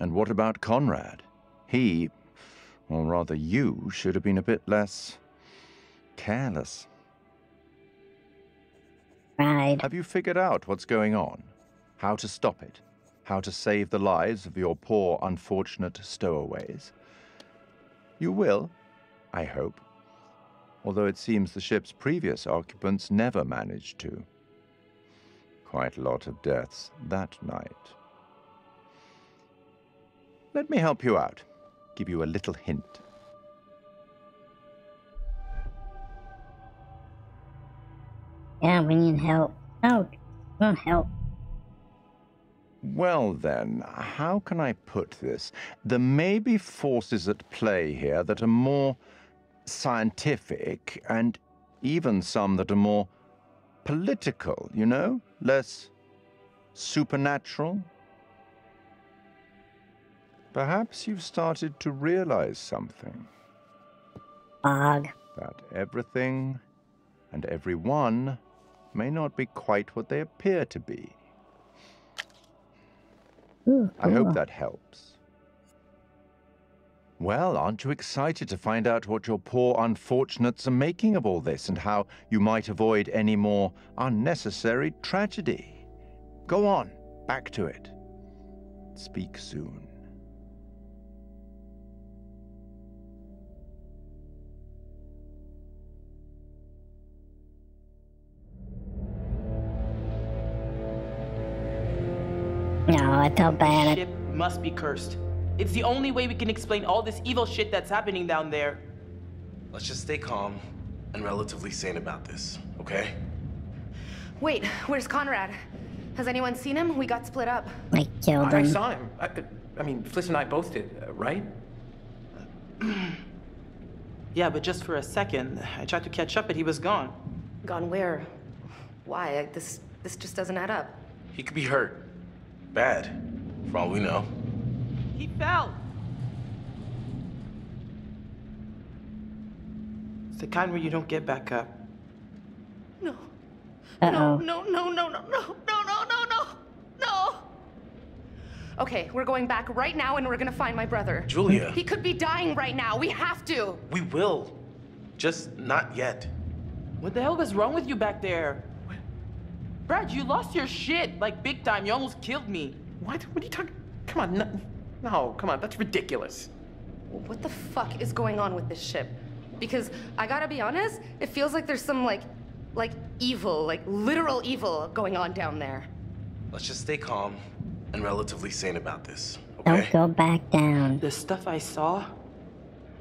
And what about Conrad? He, or rather you, should have been a bit less careless. Right. Have you figured out what's going on? How to stop it? How to save the lives of your poor, unfortunate stowaways? You will, I hope. Although it seems the ship's previous occupants never managed to. Quite a lot of deaths that night. Let me help you out. Give you a little hint. Yeah, we need help. Oh, help. don't help. Well, then, how can I put this? There may be forces at play here that are more scientific, and even some that are more political, you know? Less supernatural? Perhaps you've started to realize something. Fog. That everything and everyone may not be quite what they appear to be. Ooh, I hope hmm. that helps. Well, aren't you excited to find out what your poor unfortunates are making of all this and how you might avoid any more unnecessary tragedy? Go on, back to it. Speak soon. No, I felt bad. Ship must be cursed. It's the only way we can explain all this evil shit that's happening down there. Let's just stay calm and relatively sane about this, okay? Wait, where's Conrad? Has anyone seen him? We got split up. I killed him. I him. saw him. I, I mean, Fliss and I both did, uh, right? [clears throat] Yeah, but just for a second. I tried to catch up, but he was gone. Gone where? Why? I- This this just doesn't add up. He could be hurt. Bad, for all we know. He fell. It's the kind where you don't get back up. No. Uh No, no, no, no, no, no, no, no, no, no, no. Okay, we're going back right now and we're gonna find my brother. Julia. He could be dying right now. We have to. We will. Just not yet. What the hell was wrong with you back there? Brad, you lost your shit, like big time. You almost killed me. What? What are you talking? Come on, no, no, come on, that's ridiculous. What the fuck is going on with this ship? Because I gotta be honest, it feels like there's some like, like evil, like literal evil going on down there. Let's just stay calm and relatively sane about this, Don't go back down. The stuff I saw,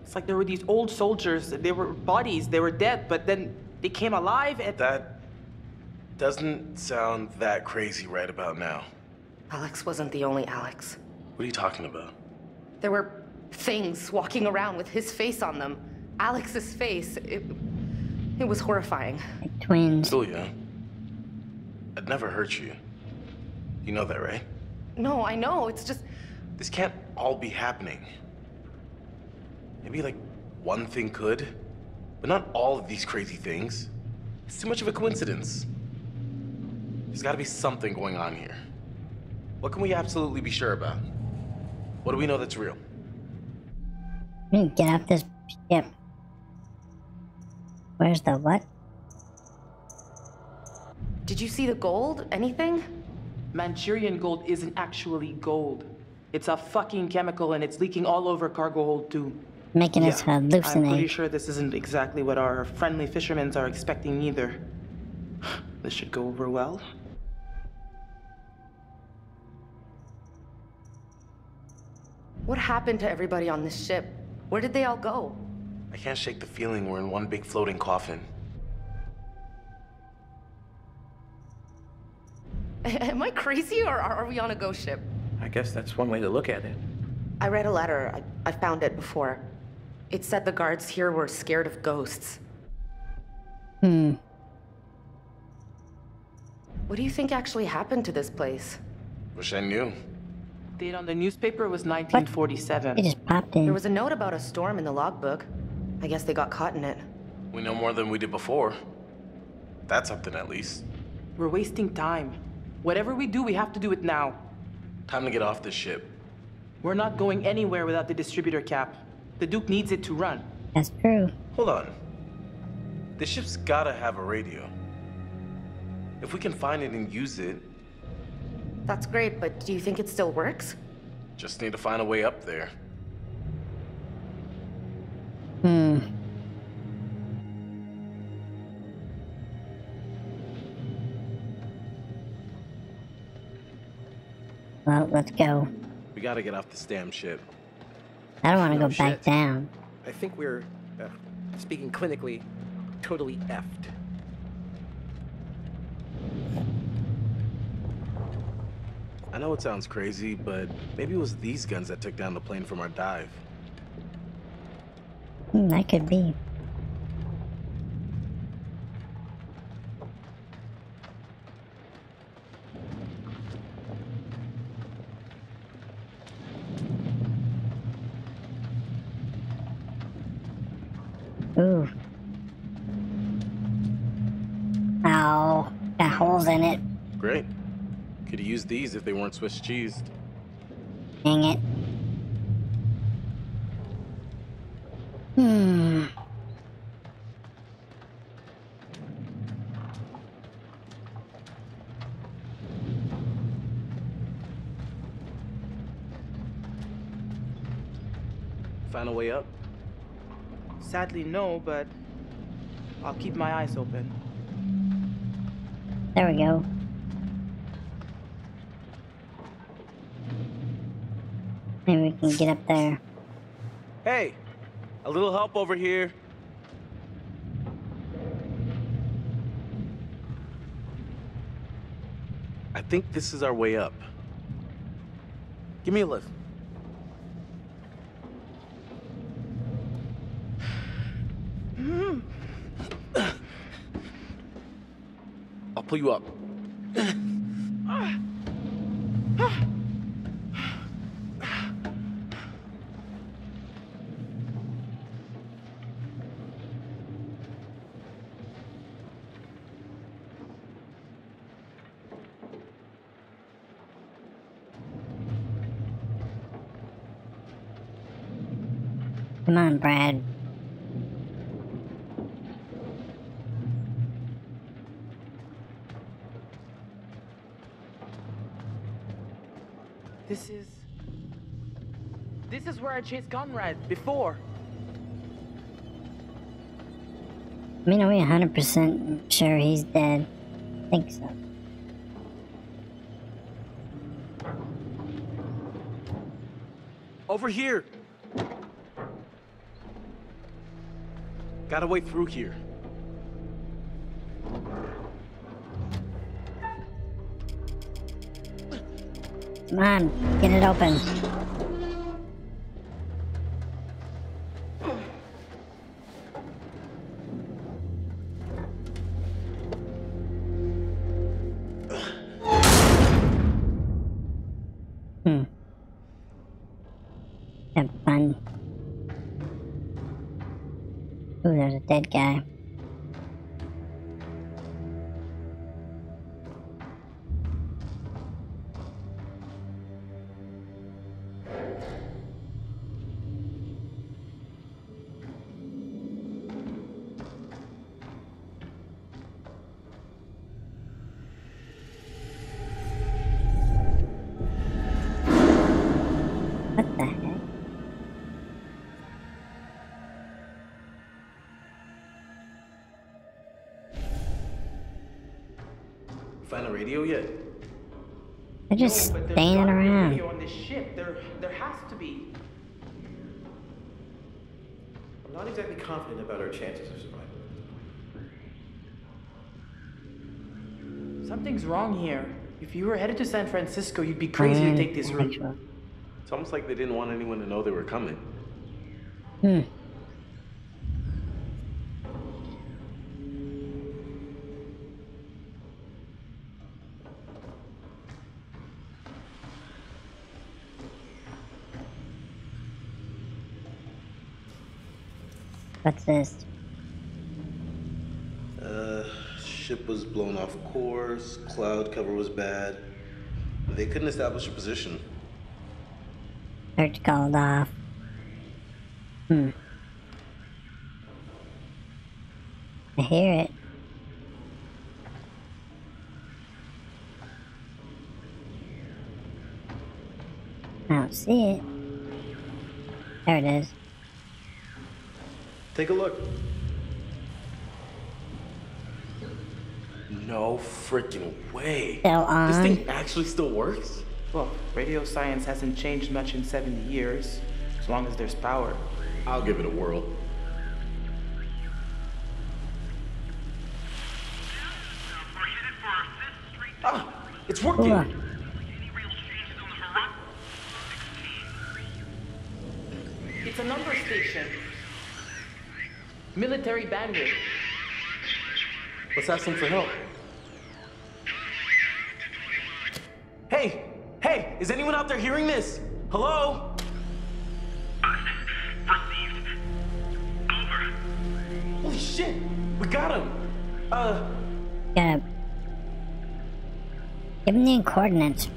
it's like there were these old soldiers. They were bodies. They were dead, but then they came alive and That doesn't sound that crazy right about now. Alex wasn't the only Alex. What are you talking about? There were things walking around with his face on them. Alex's face. It, it was horrifying. Like twins. Julia, I'd never hurt you. You know that, right? No, I know. It's just. This can't all be happening. Maybe like one thing could, but not all of these crazy things. It's too much of a coincidence. There's gotta be something going on here. What can we absolutely be sure about? What do we know that's real? We need get off this ship. Where's the what? Did you see the gold? Anything? Manchurian gold isn't actually gold. It's a fucking chemical and it's leaking all over cargo hold too. Making us hallucinate. I'm pretty sure this isn't exactly what our friendly fishermen are expecting either. [sighs] This should go over well. What happened to everybody on this ship? Where did they all go? I can't shake the feeling we're in one big floating coffin. [laughs] Am I crazy or are are we on a ghost ship? I guess that's one way to look at it. I read a letter. I, I found it before. It said the guards here were scared of ghosts. Hmm. What do you think actually happened to this place? Wish I knew. Date on the newspaper was 1947. It just popped in. There was a note about a storm in the logbook. I guess they got caught in it. We know more than we did before. That's something at least. We're wasting time. Whatever we do, we have to do it now. Time to get off this ship. We're not going anywhere without the distributor cap. The Duke needs it to run. That's true. Hold on. The ship's gotta have a radio. If we can find it and use it, That's great, but do you think it still works? just need to find a way up there. Hmm. Well, let's go. We gotta get off this damn ship. I don't want to No go back down. I think we're, uh, speaking clinically, totally effed. I know it sounds crazy, but maybe it was these guns that took down the plane from our dive. Hmm, that could be. Ooh. Ow. Got holes in it. Great. Could these if they weren't Swiss cheesed. Dang it. Hmm. Find a way up? Sadly, no, but I'll keep my eyes open. There we go. Maybe we can get up there. Hey, a little help over here. I think this is our way up. Give me a lift. Hmm. I'll pull you up. Come on, Brad. This is. This is where I chased Conrad before. I mean, are we 100% sure he's dead? I think so. Over here. Got a way through here. Come on, get it open. A yet? They're just No, standing gotta be a around. on this ship. There, there has to be. I'm not exactly confident about our chances of survival. Something's wrong here. If you were headed to San Francisco, you'd be crazy to take this route. It's almost like they didn't want anyone to know they were coming. Hmm. This? Uh, ship was blown off course, cloud cover was bad. They couldn't establish a position. Search called off. Hmm. I hear it. I don't see it. There it is. Take a look. No freaking way. Still on? This thing actually still works? Well, radio science hasn't changed much in 70 years, as long as there's power. I'll give it a whirl. Ah, it's working. Hold Military bandit. Let's ask them for help. Hey, hey, is anyone out there hearing this? Hello? Over. Holy shit! We got him! Uh. Gotta. Give me the coordinates.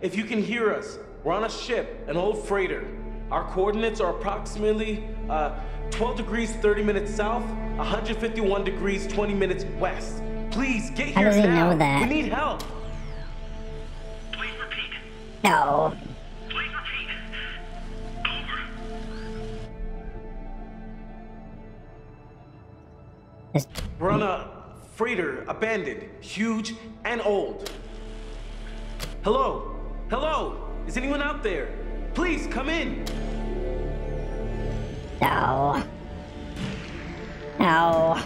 If you can hear us, we're on a ship, an old freighter. Our coordinates are approximately uh, 12 degrees 30 minutes south, 151 degrees 20 minutes west. Please get How here does he now. know that? We need help. No. We're on a freighter, abandoned, huge, and old. Hello? Hello? Is anyone out there? Please come in. No. No.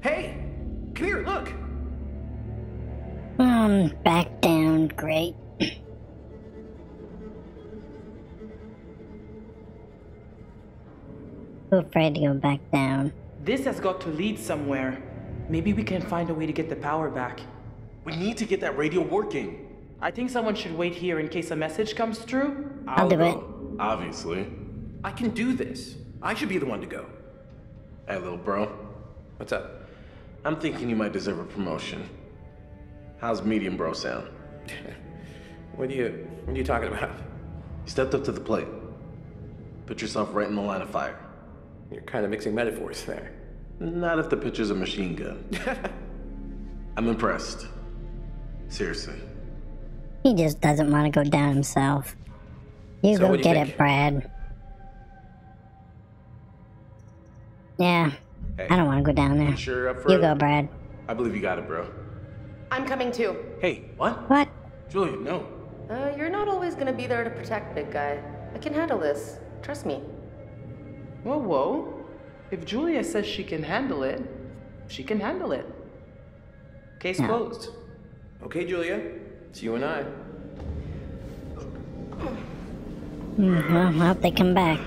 Hey, come here, look. Um, back down. Great. Too afraid to go back down. This has got to lead somewhere. Maybe we can find a way to get the power back. We need to get that radio working. I think someone should wait here in case a message comes through. I'll do it. Obviously. I can do this. I should be the one to go. Hey, little bro. What's up? I'm thinking you might deserve a promotion. How's medium bro sound? [laughs] What are you what are you talking about? You stepped up to the plate. Put yourself right in the line of fire. You're kind of mixing metaphors there. Not if the picture's a machine gun. [laughs] I'm impressed. Seriously. He just doesn't want to go down himself. You So go what you get think? it, Brad. Yeah. Hey, I don't want to go down there. You sure up for You it? go, Brad. I believe you got it, bro. I'm coming too. Hey, what? What? Julia, no. Uh, you're not always gonna be there to protect big guy. I can handle this. Trust me. Whoa, whoa. If Julia says she can handle it, she can handle it. Case Yeah. closed. Okay, Julia. It's you and I. Well, I hope they come back.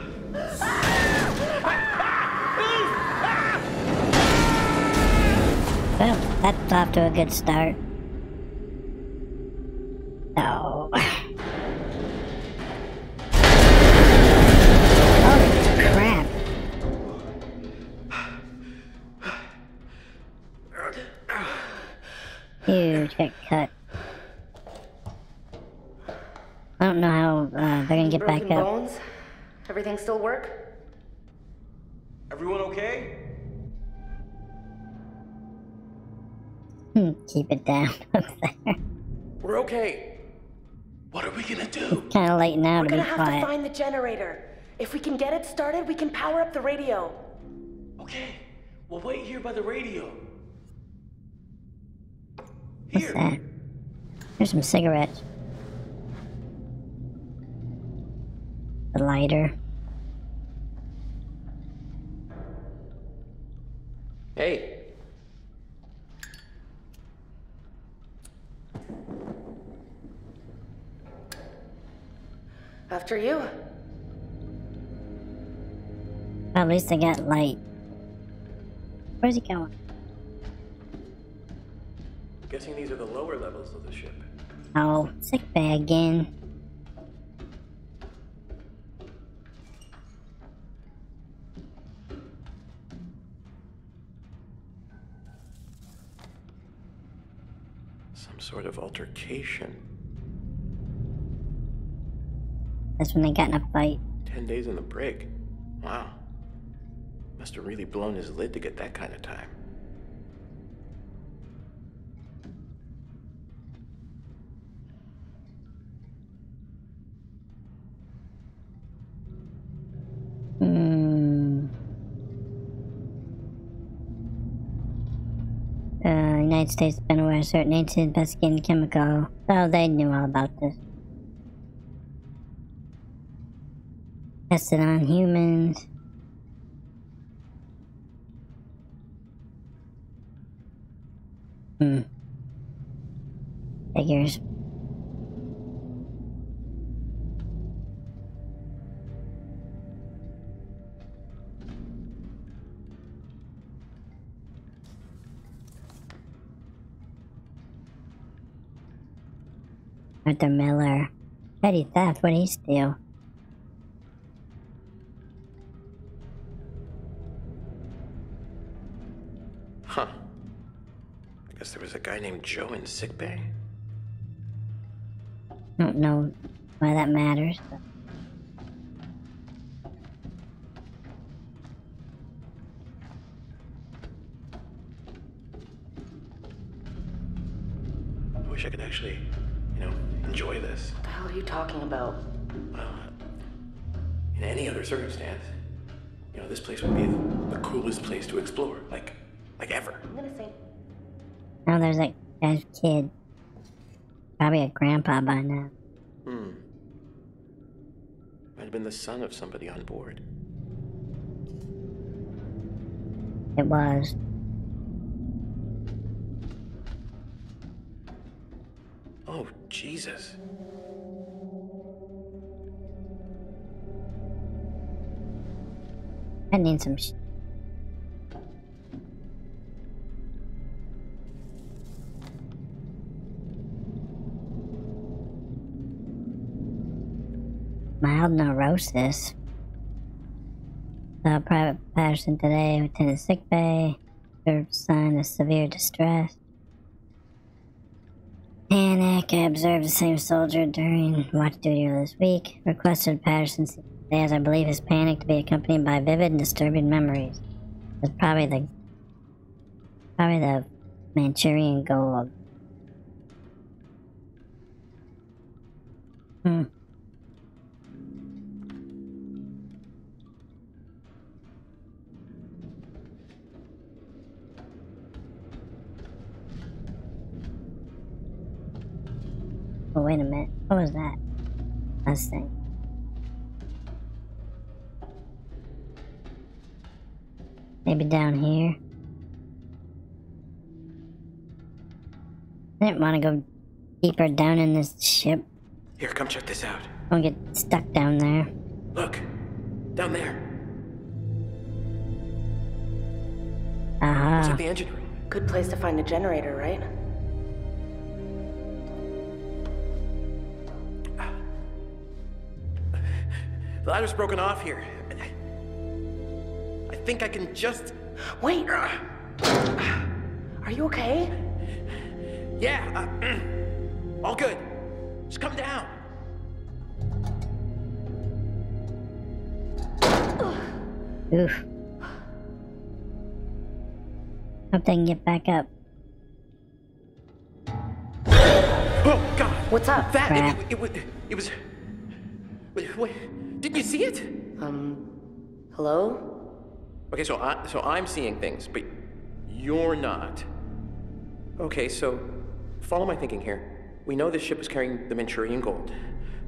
Well, that's off to a good start. Holy crap. Huge cut. I don't know how uh, they're gonna get back Broken up. bones? Everything still work? Everyone okay? Hmm, Keep it down [laughs] up there. We're okay. What are we gonna do? Kind of late now We're to be gonna have to find the generator. If we can get it started, we can power up the radio. Okay. We'll wait here by the radio. What's that? Here's some cigarettes. The lighter. Hey. After you. At least I got light. Where's he going? Guessing these are the lower levels of the ship. Oh, sick bay again. Some sort of altercation. That's when they got in a fight. Ten days in the brig. Wow. Must have really blown his lid to get that kind of time. United States been aware of certain agencies investigating chemical. Oh, they knew all about this. Tested on humans. Hmm. Figures. Arthur Miller. Petty theft, what did he steal? Huh. I guess there was a guy named Joe in sickbay. Don't know why that matters. But... I wish I could actually talking about? Well, in any other circumstance, you know, this place would be the, the coolest place to explore, like, like ever. I'm gonna say. Oh, there's that guy's kid. Probably a grandpa by now. Hmm. Might have been the son of somebody on board. It was. Oh, Jesus. I need some. Sh- mild neurosis. Saw Private Patterson today, attended sick bay, observed sign of severe distress. Panic, I observed the same soldier during watch duty this week. Requested Patterson see today as I believe his panic to be accompanied by vivid and disturbing memories. It's probably the probably the Manchurian gold. Hmm. Oh, wait a minute. What was that? Last thing. Maybe down here. I didn't want to go deeper down in this ship. Here, come check this out. Don't get stuck down there. Look, down there. Aha. It's like the engine room. Good place to find a generator, right? The ladder's broken off here. I think I can just. Wait! Are you okay? Yeah, uh, [clears throat] all good. Just come down. Oof. Hope they can get back up. Oh, God. What's up? That, Crap. it, it, it, it was. Wait, wait, didn't you see it? Um, hello? Okay, so I, so I'm seeing things, but you're not. Okay, so follow my thinking here. We know this ship was carrying the Manchurian gold,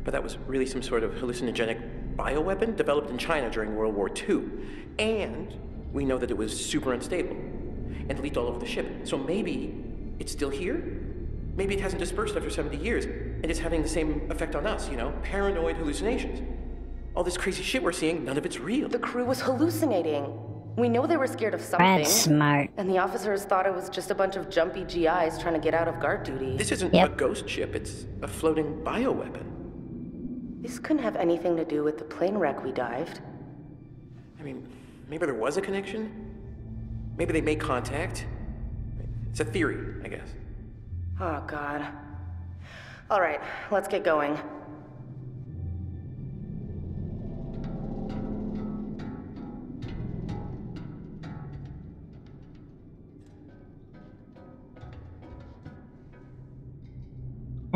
but that was really some sort of hallucinogenic bioweapon developed in China during World War II. And we know that it was super unstable and leaked all over the ship. So maybe it's still here? Maybe it hasn't dispersed after 70 years and it's having the same effect on us, you know? Paranoid hallucinations. All this crazy shit we're seeing, none of it's real. The crew was hallucinating. We know they were scared of something. That's smart. And the officers thought it was just a bunch of jumpy GIs trying to get out of guard duty. This isn't Yep. a ghost ship, it's a floating bioweapon. This couldn't have anything to do with the plane wreck we dived. I mean, maybe there was a connection? Maybe they made contact? It's a theory, I guess. Oh, God. All right, let's get going.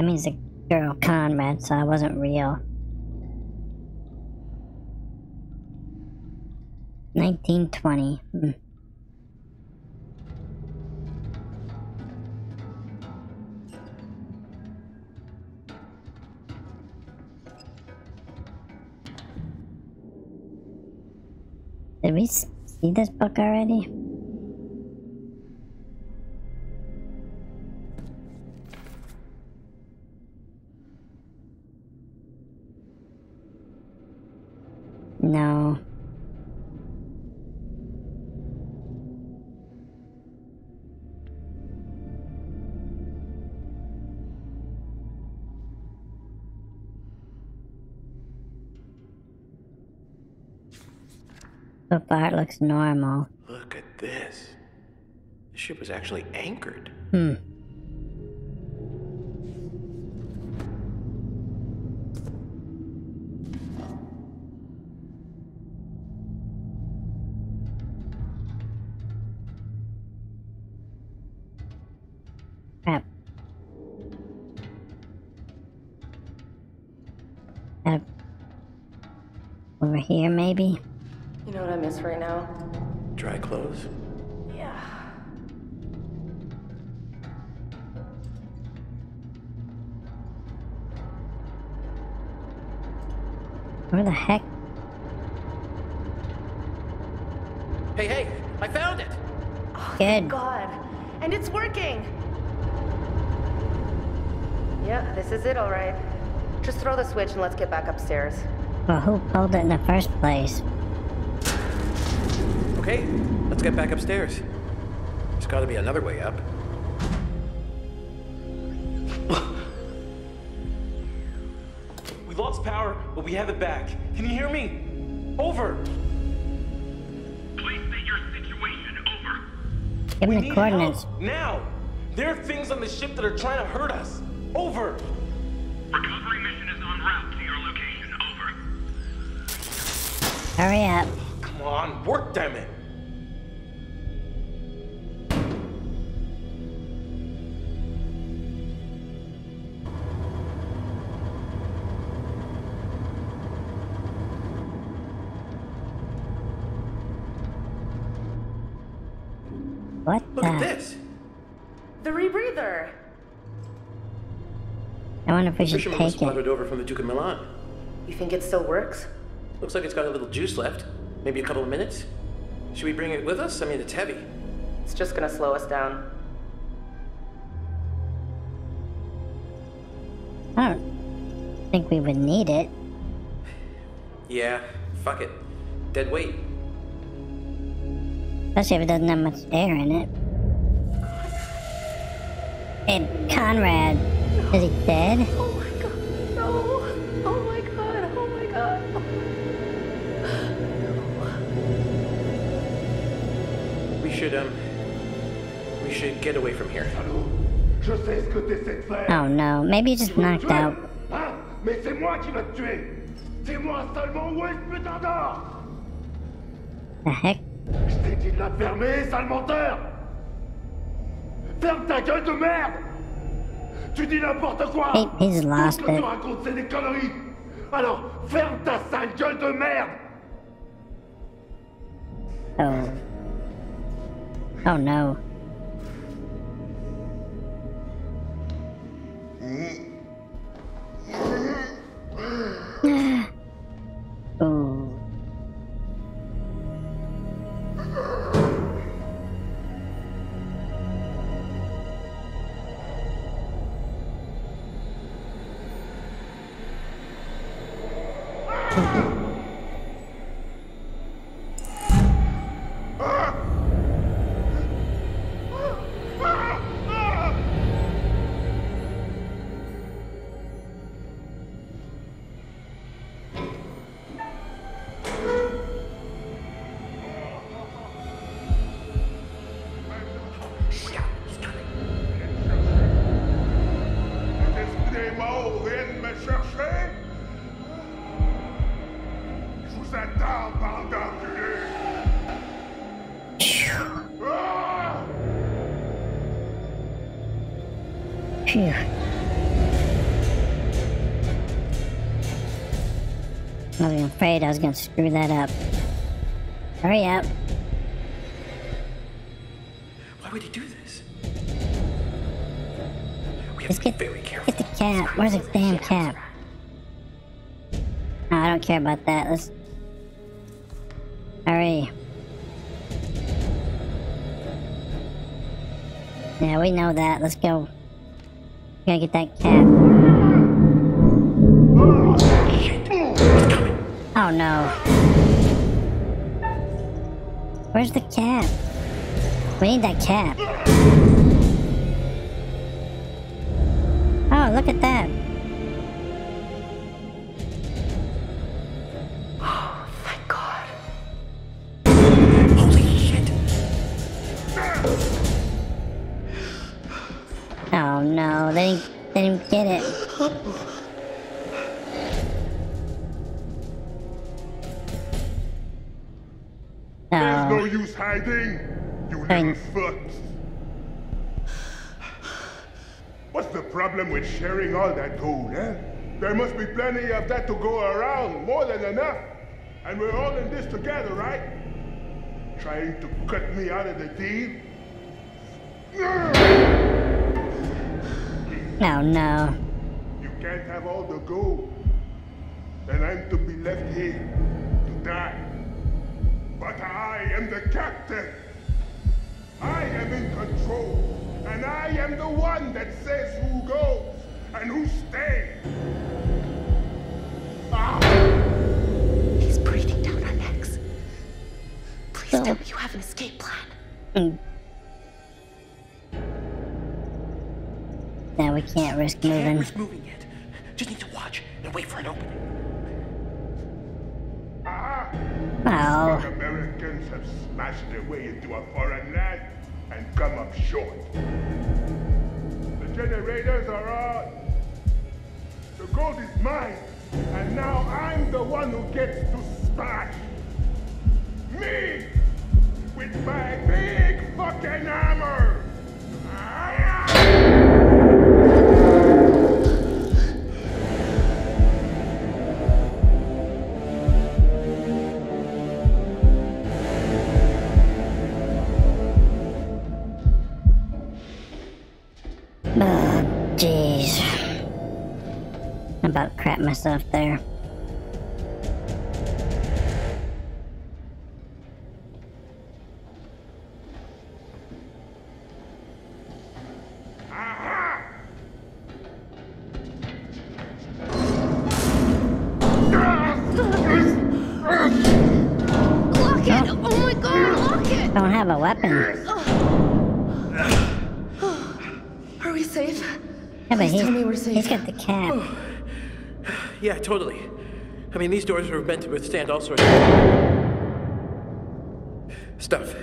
That means the girl Conrad so I wasn't real. 1920. Hmm. Did we see this book already? No. Far it looks normal. Look at this. The ship ship was actually anchored. Hmm. Over here, maybe? You know what I miss right now? Dry clothes. Yeah. Where the heck? Hey, hey, I found it! Oh, Good. God. And it's working! Yeah, this is it, alright. Just throw the switch and let's get back upstairs. Well, who pulled it in the first place? Okay, let's get back upstairs. There's gotta be another way up. [laughs] We lost power, but we have it back. Can you hear me? Over. Please state your situation. Over. Give me the coordinates. help, now. There are things on the ship that are trying to hurt us. Over. Hurry up. Come on, work, damn it. What Look the? at this! The rebreather! I wonder if we should Fisherman was take it. spotted over from the Duke of Milan. You think it still works? Looks like it's got a little juice left. Maybe a couple of minutes. Should we bring it with us? I mean, it's heavy. It's just gonna slow us down. I don't think we would need it. Yeah, fuck it. Dead weight. Especially if it doesn't have much air in it. Hey, Conrad. Is he dead? Should, um. We should get away from here. Je sais ce que t'essaies de faire. Oh no, maybe he's just knocked out. Hein Mais c'est moi qui va te tuer. C'est moi seulement. Où est ce putain d'or The heck? Je t'ai dit de la fermer, sale menteur Ferme ta gueule de merde Tu dis n'importe quoi He, he's lost Tout ce que it. tu racontes, c'est des conneries Alors, ferme ta sale gueule de merde Oh. Oh no. [laughs] afraid I was gonna screw that up. Hurry up. Why would he do this? We have to get, very careful. get the cap. Where's the damn cap? No, I don't care about that. Let's. Hurry. Yeah, we know that. Let's go. We gotta get that cap. Oh no. Where's the cap? We need that cap. Oh, look at that. Oh, thank God. [gasps] Holy shit! Oh no, they didn't, they didn't get it. Hiding, you little fucks. What's the problem with sharing all that gold, eh? There must be plenty of that to go around, more than enough. And we're all in this together, right? Trying to cut me out of the deal? no, no. You can't have all the gold. And I'm to be left here to die. But I am the captain. I am in control. And I am the one that says who goes and who stays. Ah! He's breathing down our necks. Please Oh. tell me you have an escape plan. Mm. Now we can't risk moving. Camera's moving yet. Just need to watch and wait for an opening. Ah! The Americans have smashed their way into a foreign land and come up short. The generators are on. The gold is mine, and now I'm the one who gets to smash. Me! With my big fucking hammer! Jeez. About crap myself there. Yeah, totally. I mean, these doors were meant to withstand all sorts of stuff.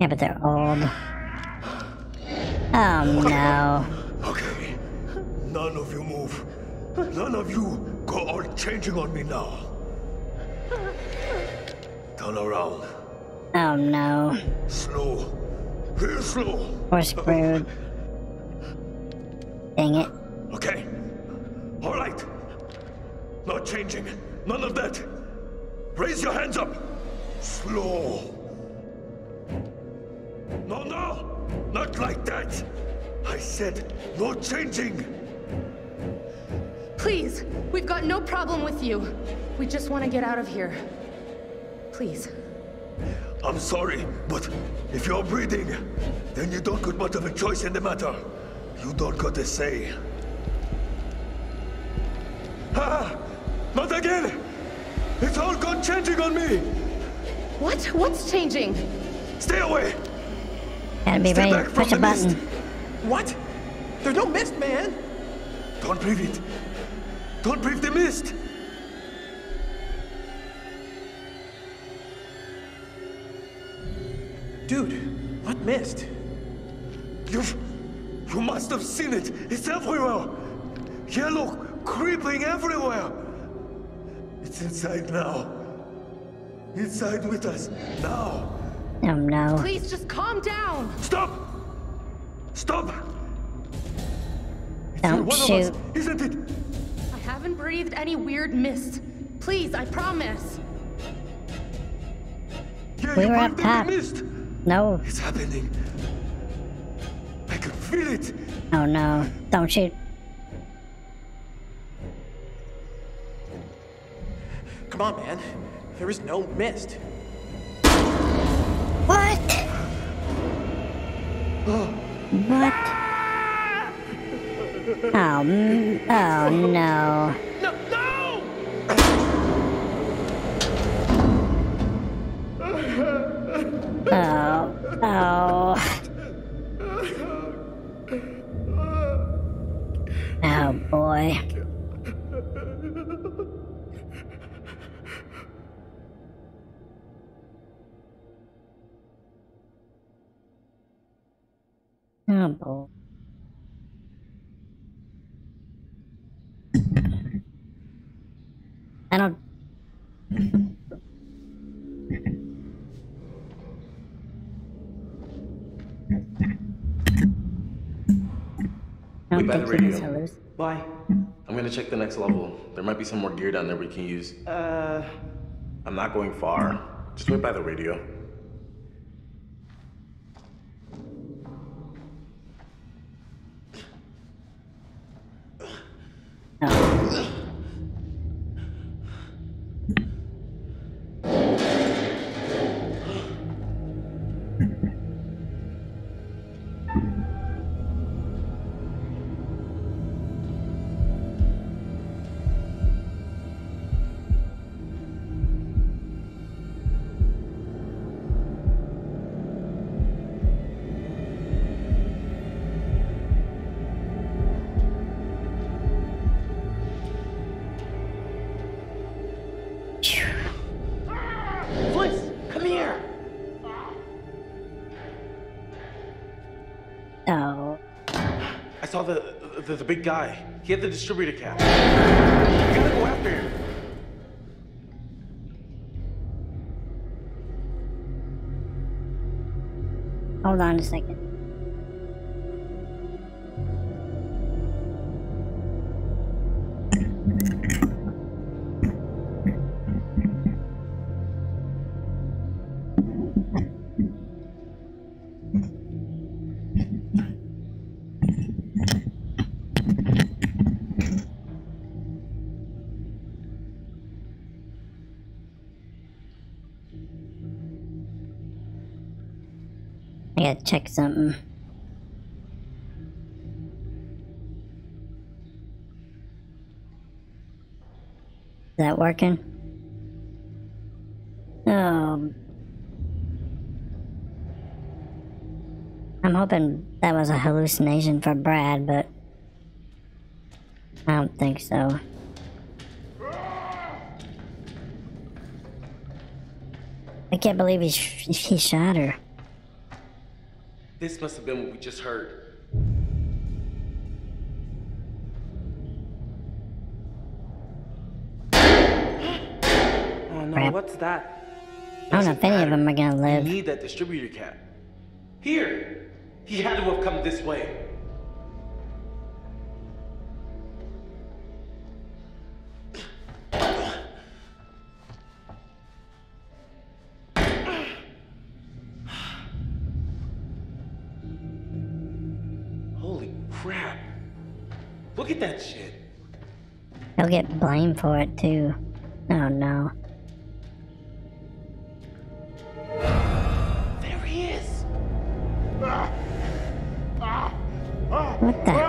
Yeah, but they're old. Oh no. Okay. None of you move. None of you go all changing on me now. Turn around. Oh no. Slow. Real slow. We're screwed. Dang it. Okay. All right. Not changing. None of that. Raise your hands up. Slow. No, no. Not like that. I said no changing. Please, we've got no problem with you. We just want to get out of here. Please. I'm sorry, but if you're breathing, then you don't got much of a choice in the matter. You don't got a say. Ah! Not again! It's all gone changing on me! What? What's changing? Stay away! Gotta be Stay ready back from push a the mist. button. What? There's no mist, man! Don't breathe it! Don't breathe the mist! Dude, what mist? You've... You must have seen it! It's everywhere! Yellow creeping everywhere! It's inside now. Inside with us, now! Oh no. Please just calm down. Stop! Stop! It's Don't one shoot. of us, isn't it? I haven't breathed any weird mist. Please, I promise. Yeah, We you were up top. the mist! No. It's happening. I can feel it! Oh no. Don't shoot. Come on, man. There is no mist. What? [gasps] What? Oh, mm, oh. No, no! Oh. Oh. Oh boy. Oh boy. I don't I Wait don't by the think he was radio. halluc- Why? I'm gonna check the next level. There might be some more gear down there we can use. Uh, I'm not going far. Just wait by the radio. Big guy. He had the distributor cap. We gotta go after him. Hold on a second. I gotta check something. Is that working? Oh. I'm hoping that was a hallucination for Brad, but I don't think so. I can't believe he, sh- he shot her. This must have been what we just heard. oh no, Crap. what's that? I don't know if any of them are gonna live. We live. need that distributor cap. Here. He had to have come this way. Get blamed for it too. Oh no. There he is. What the?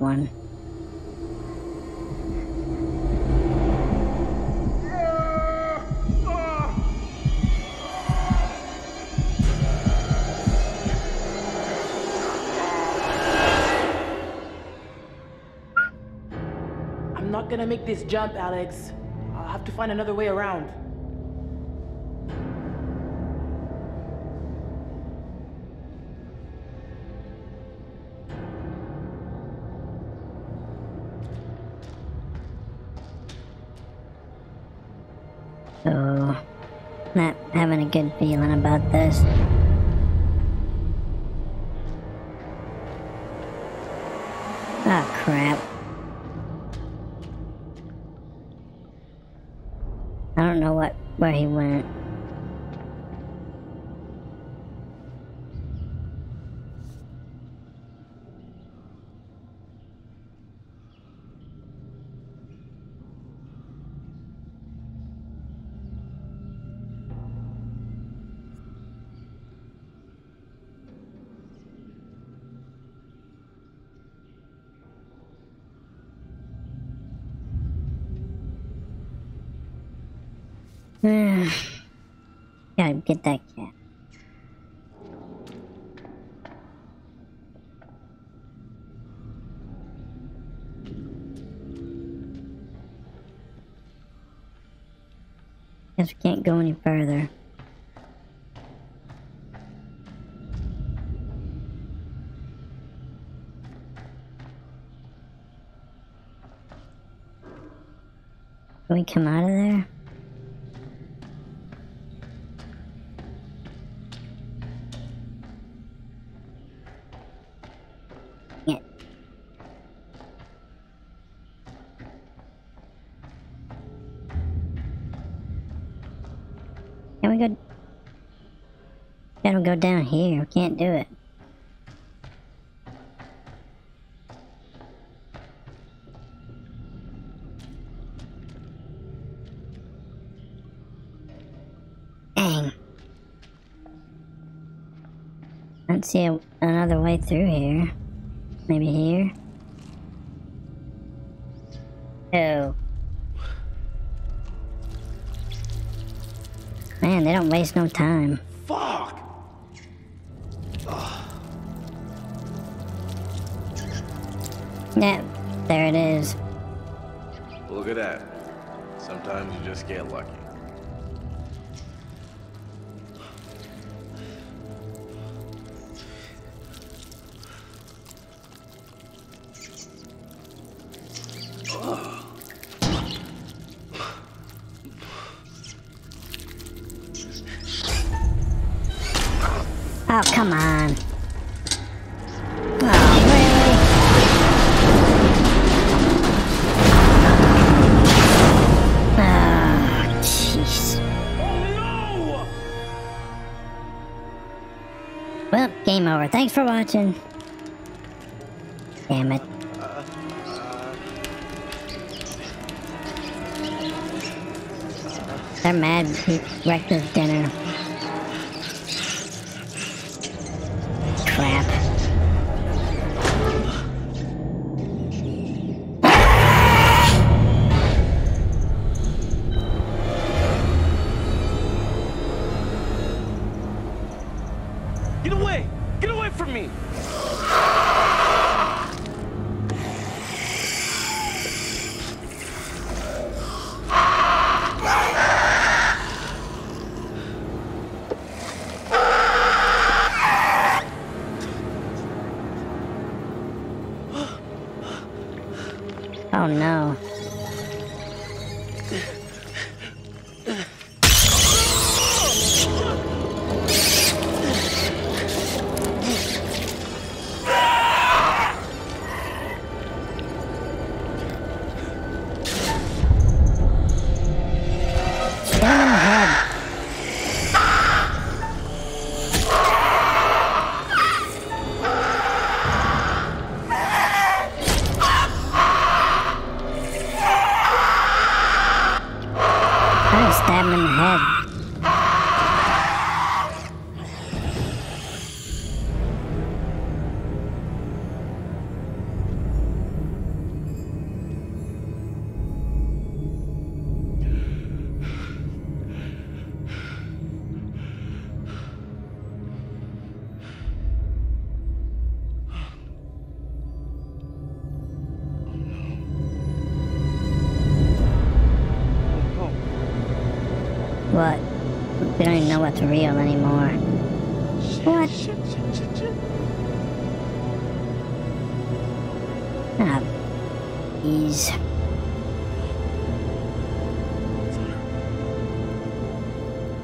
One. I'm not gonna make this jump, Alex. I'll have to find another way around. Good feeling about this. That cat. Guess we can't go any further. Can we come out of there? Go down here. We can't do it. Dang. I don't see a, another way through here. Maybe here? Oh. Man, they don't waste no time. Yep, there it is. Look at that. Sometimes you just get lucky. Thanks for watching. Damn it. They're mad he wrecked his dinner. Ah, jeez.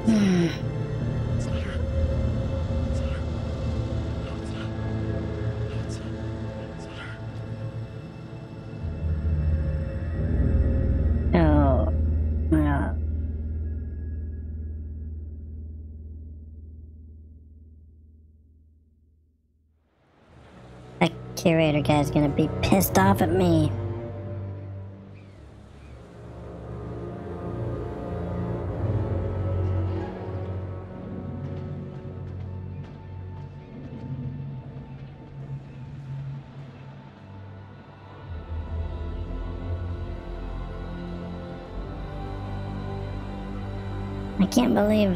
Hmm. curator guy's gonna be pissed off at me. I can't believe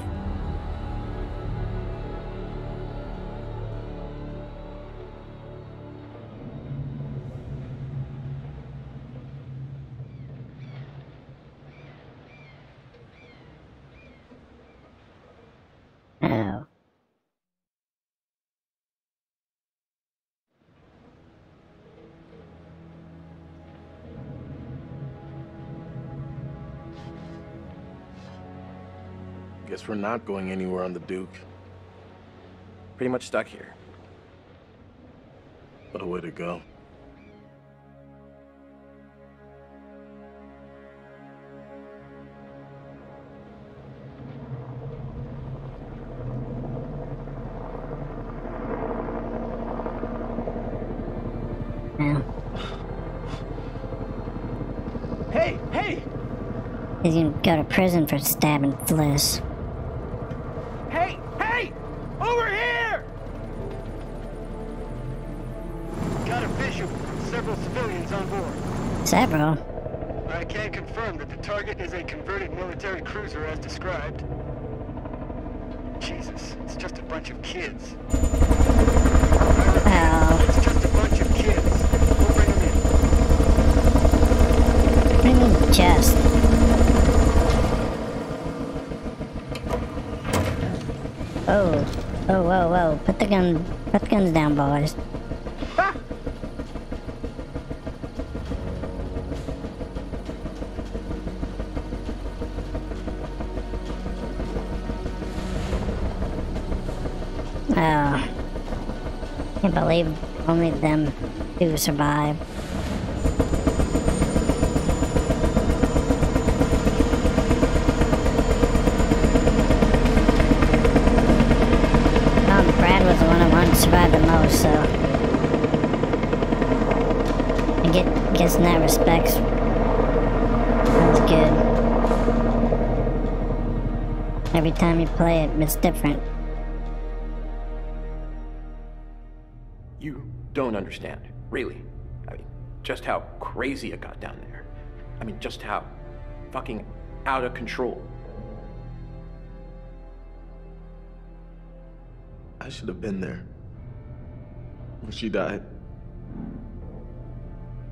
we're not going anywhere on the Duke. Pretty much stuck here. What a way to go. Yeah. Hey, hey, He's gonna go to prison for stabbing Fliss. Several. I can confirm that the target is a converted military cruiser as described. Jesus, it's just a bunch of kids. Oh. It's just a bunch of kids. We'll bring them in. What do you mean just? Oh. Oh, whoa, whoa. Put the gun, put the guns down, boys. Can't only them two survive. Um, Brad was the one who wanted to survive the most, so I get guess in that respect, that's good. Every time you play it, it's different. Understand, really. I mean, just how crazy it got down there. I mean, just how fucking out of control. I should have been there. When she died.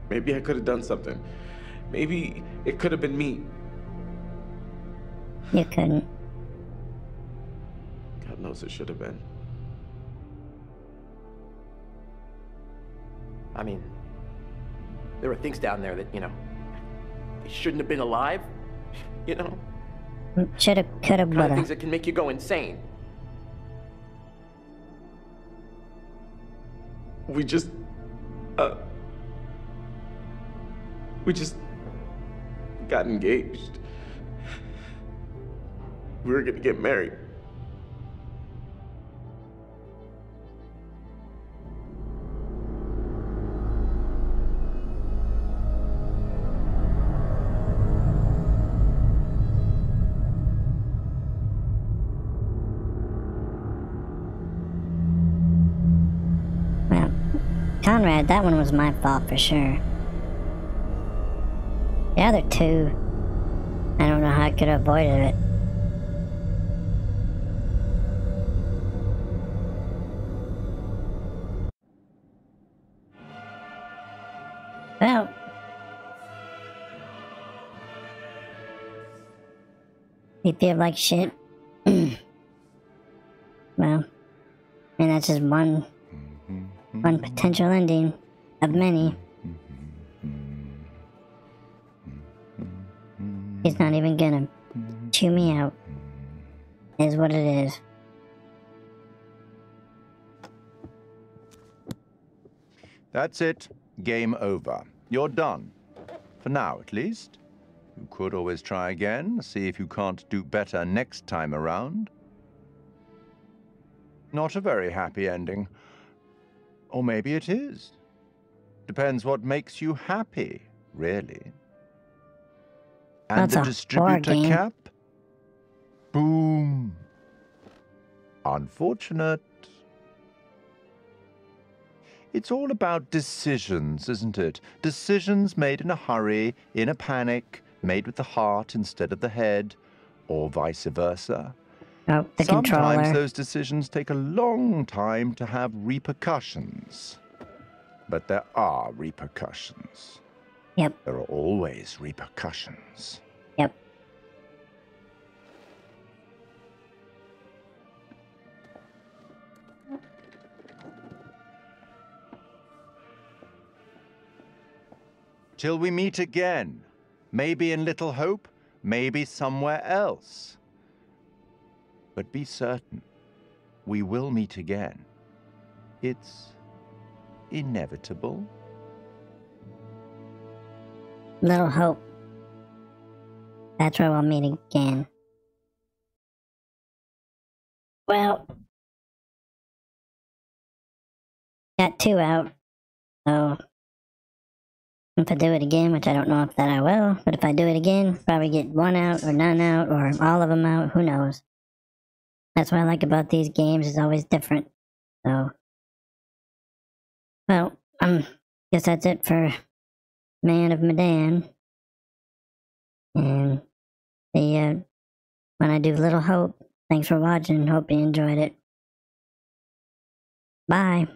Maybe I could have done something. Maybe it could have been me. You couldn't. God knows it should have been. I mean, there were things down there that, you know, they shouldn't have been alive. [laughs] You know? Shoulda, coulda, Kind of things that can make you go insane. We just. Uh. We just. got engaged. We were gonna get married. That one was my fault for sure. The other two, I don't know how I could have avoided it. Well, you feel like shit. [clears throat] well, and that's just one one potential ending of many. He's not even gonna chew me out. Is what it is. That's it. Game over. You're done. For now, at least. You could always try again, see if you can't do better next time around. Not a very happy ending. Or maybe it is. Depends what makes you happy, really. And That's the distributor cap? Boom. Unfortunate. It's all about decisions, isn't it? Decisions made in a hurry, in a panic, made with the heart instead of the head. or vice versa. Oh, the Sometimes controller. those decisions take a long time to have repercussions. But there are repercussions. Yep. There are always repercussions. Yep. Till we meet again. Maybe in Little Hope, maybe somewhere else. But be certain, we will meet again. It's inevitable. Little hope. That's where we'll meet again. Well, got two out. So, if I do it again, which I don't know if that I will, but if I do it again, probably get one out or none out or all of them out. Who knows? That's what I like about these games. It's always different. So, well, um, guess that's it for Man of Medan. And the uh, when I do Little Hope. Thanks for watching. Hope you enjoyed it. Bye.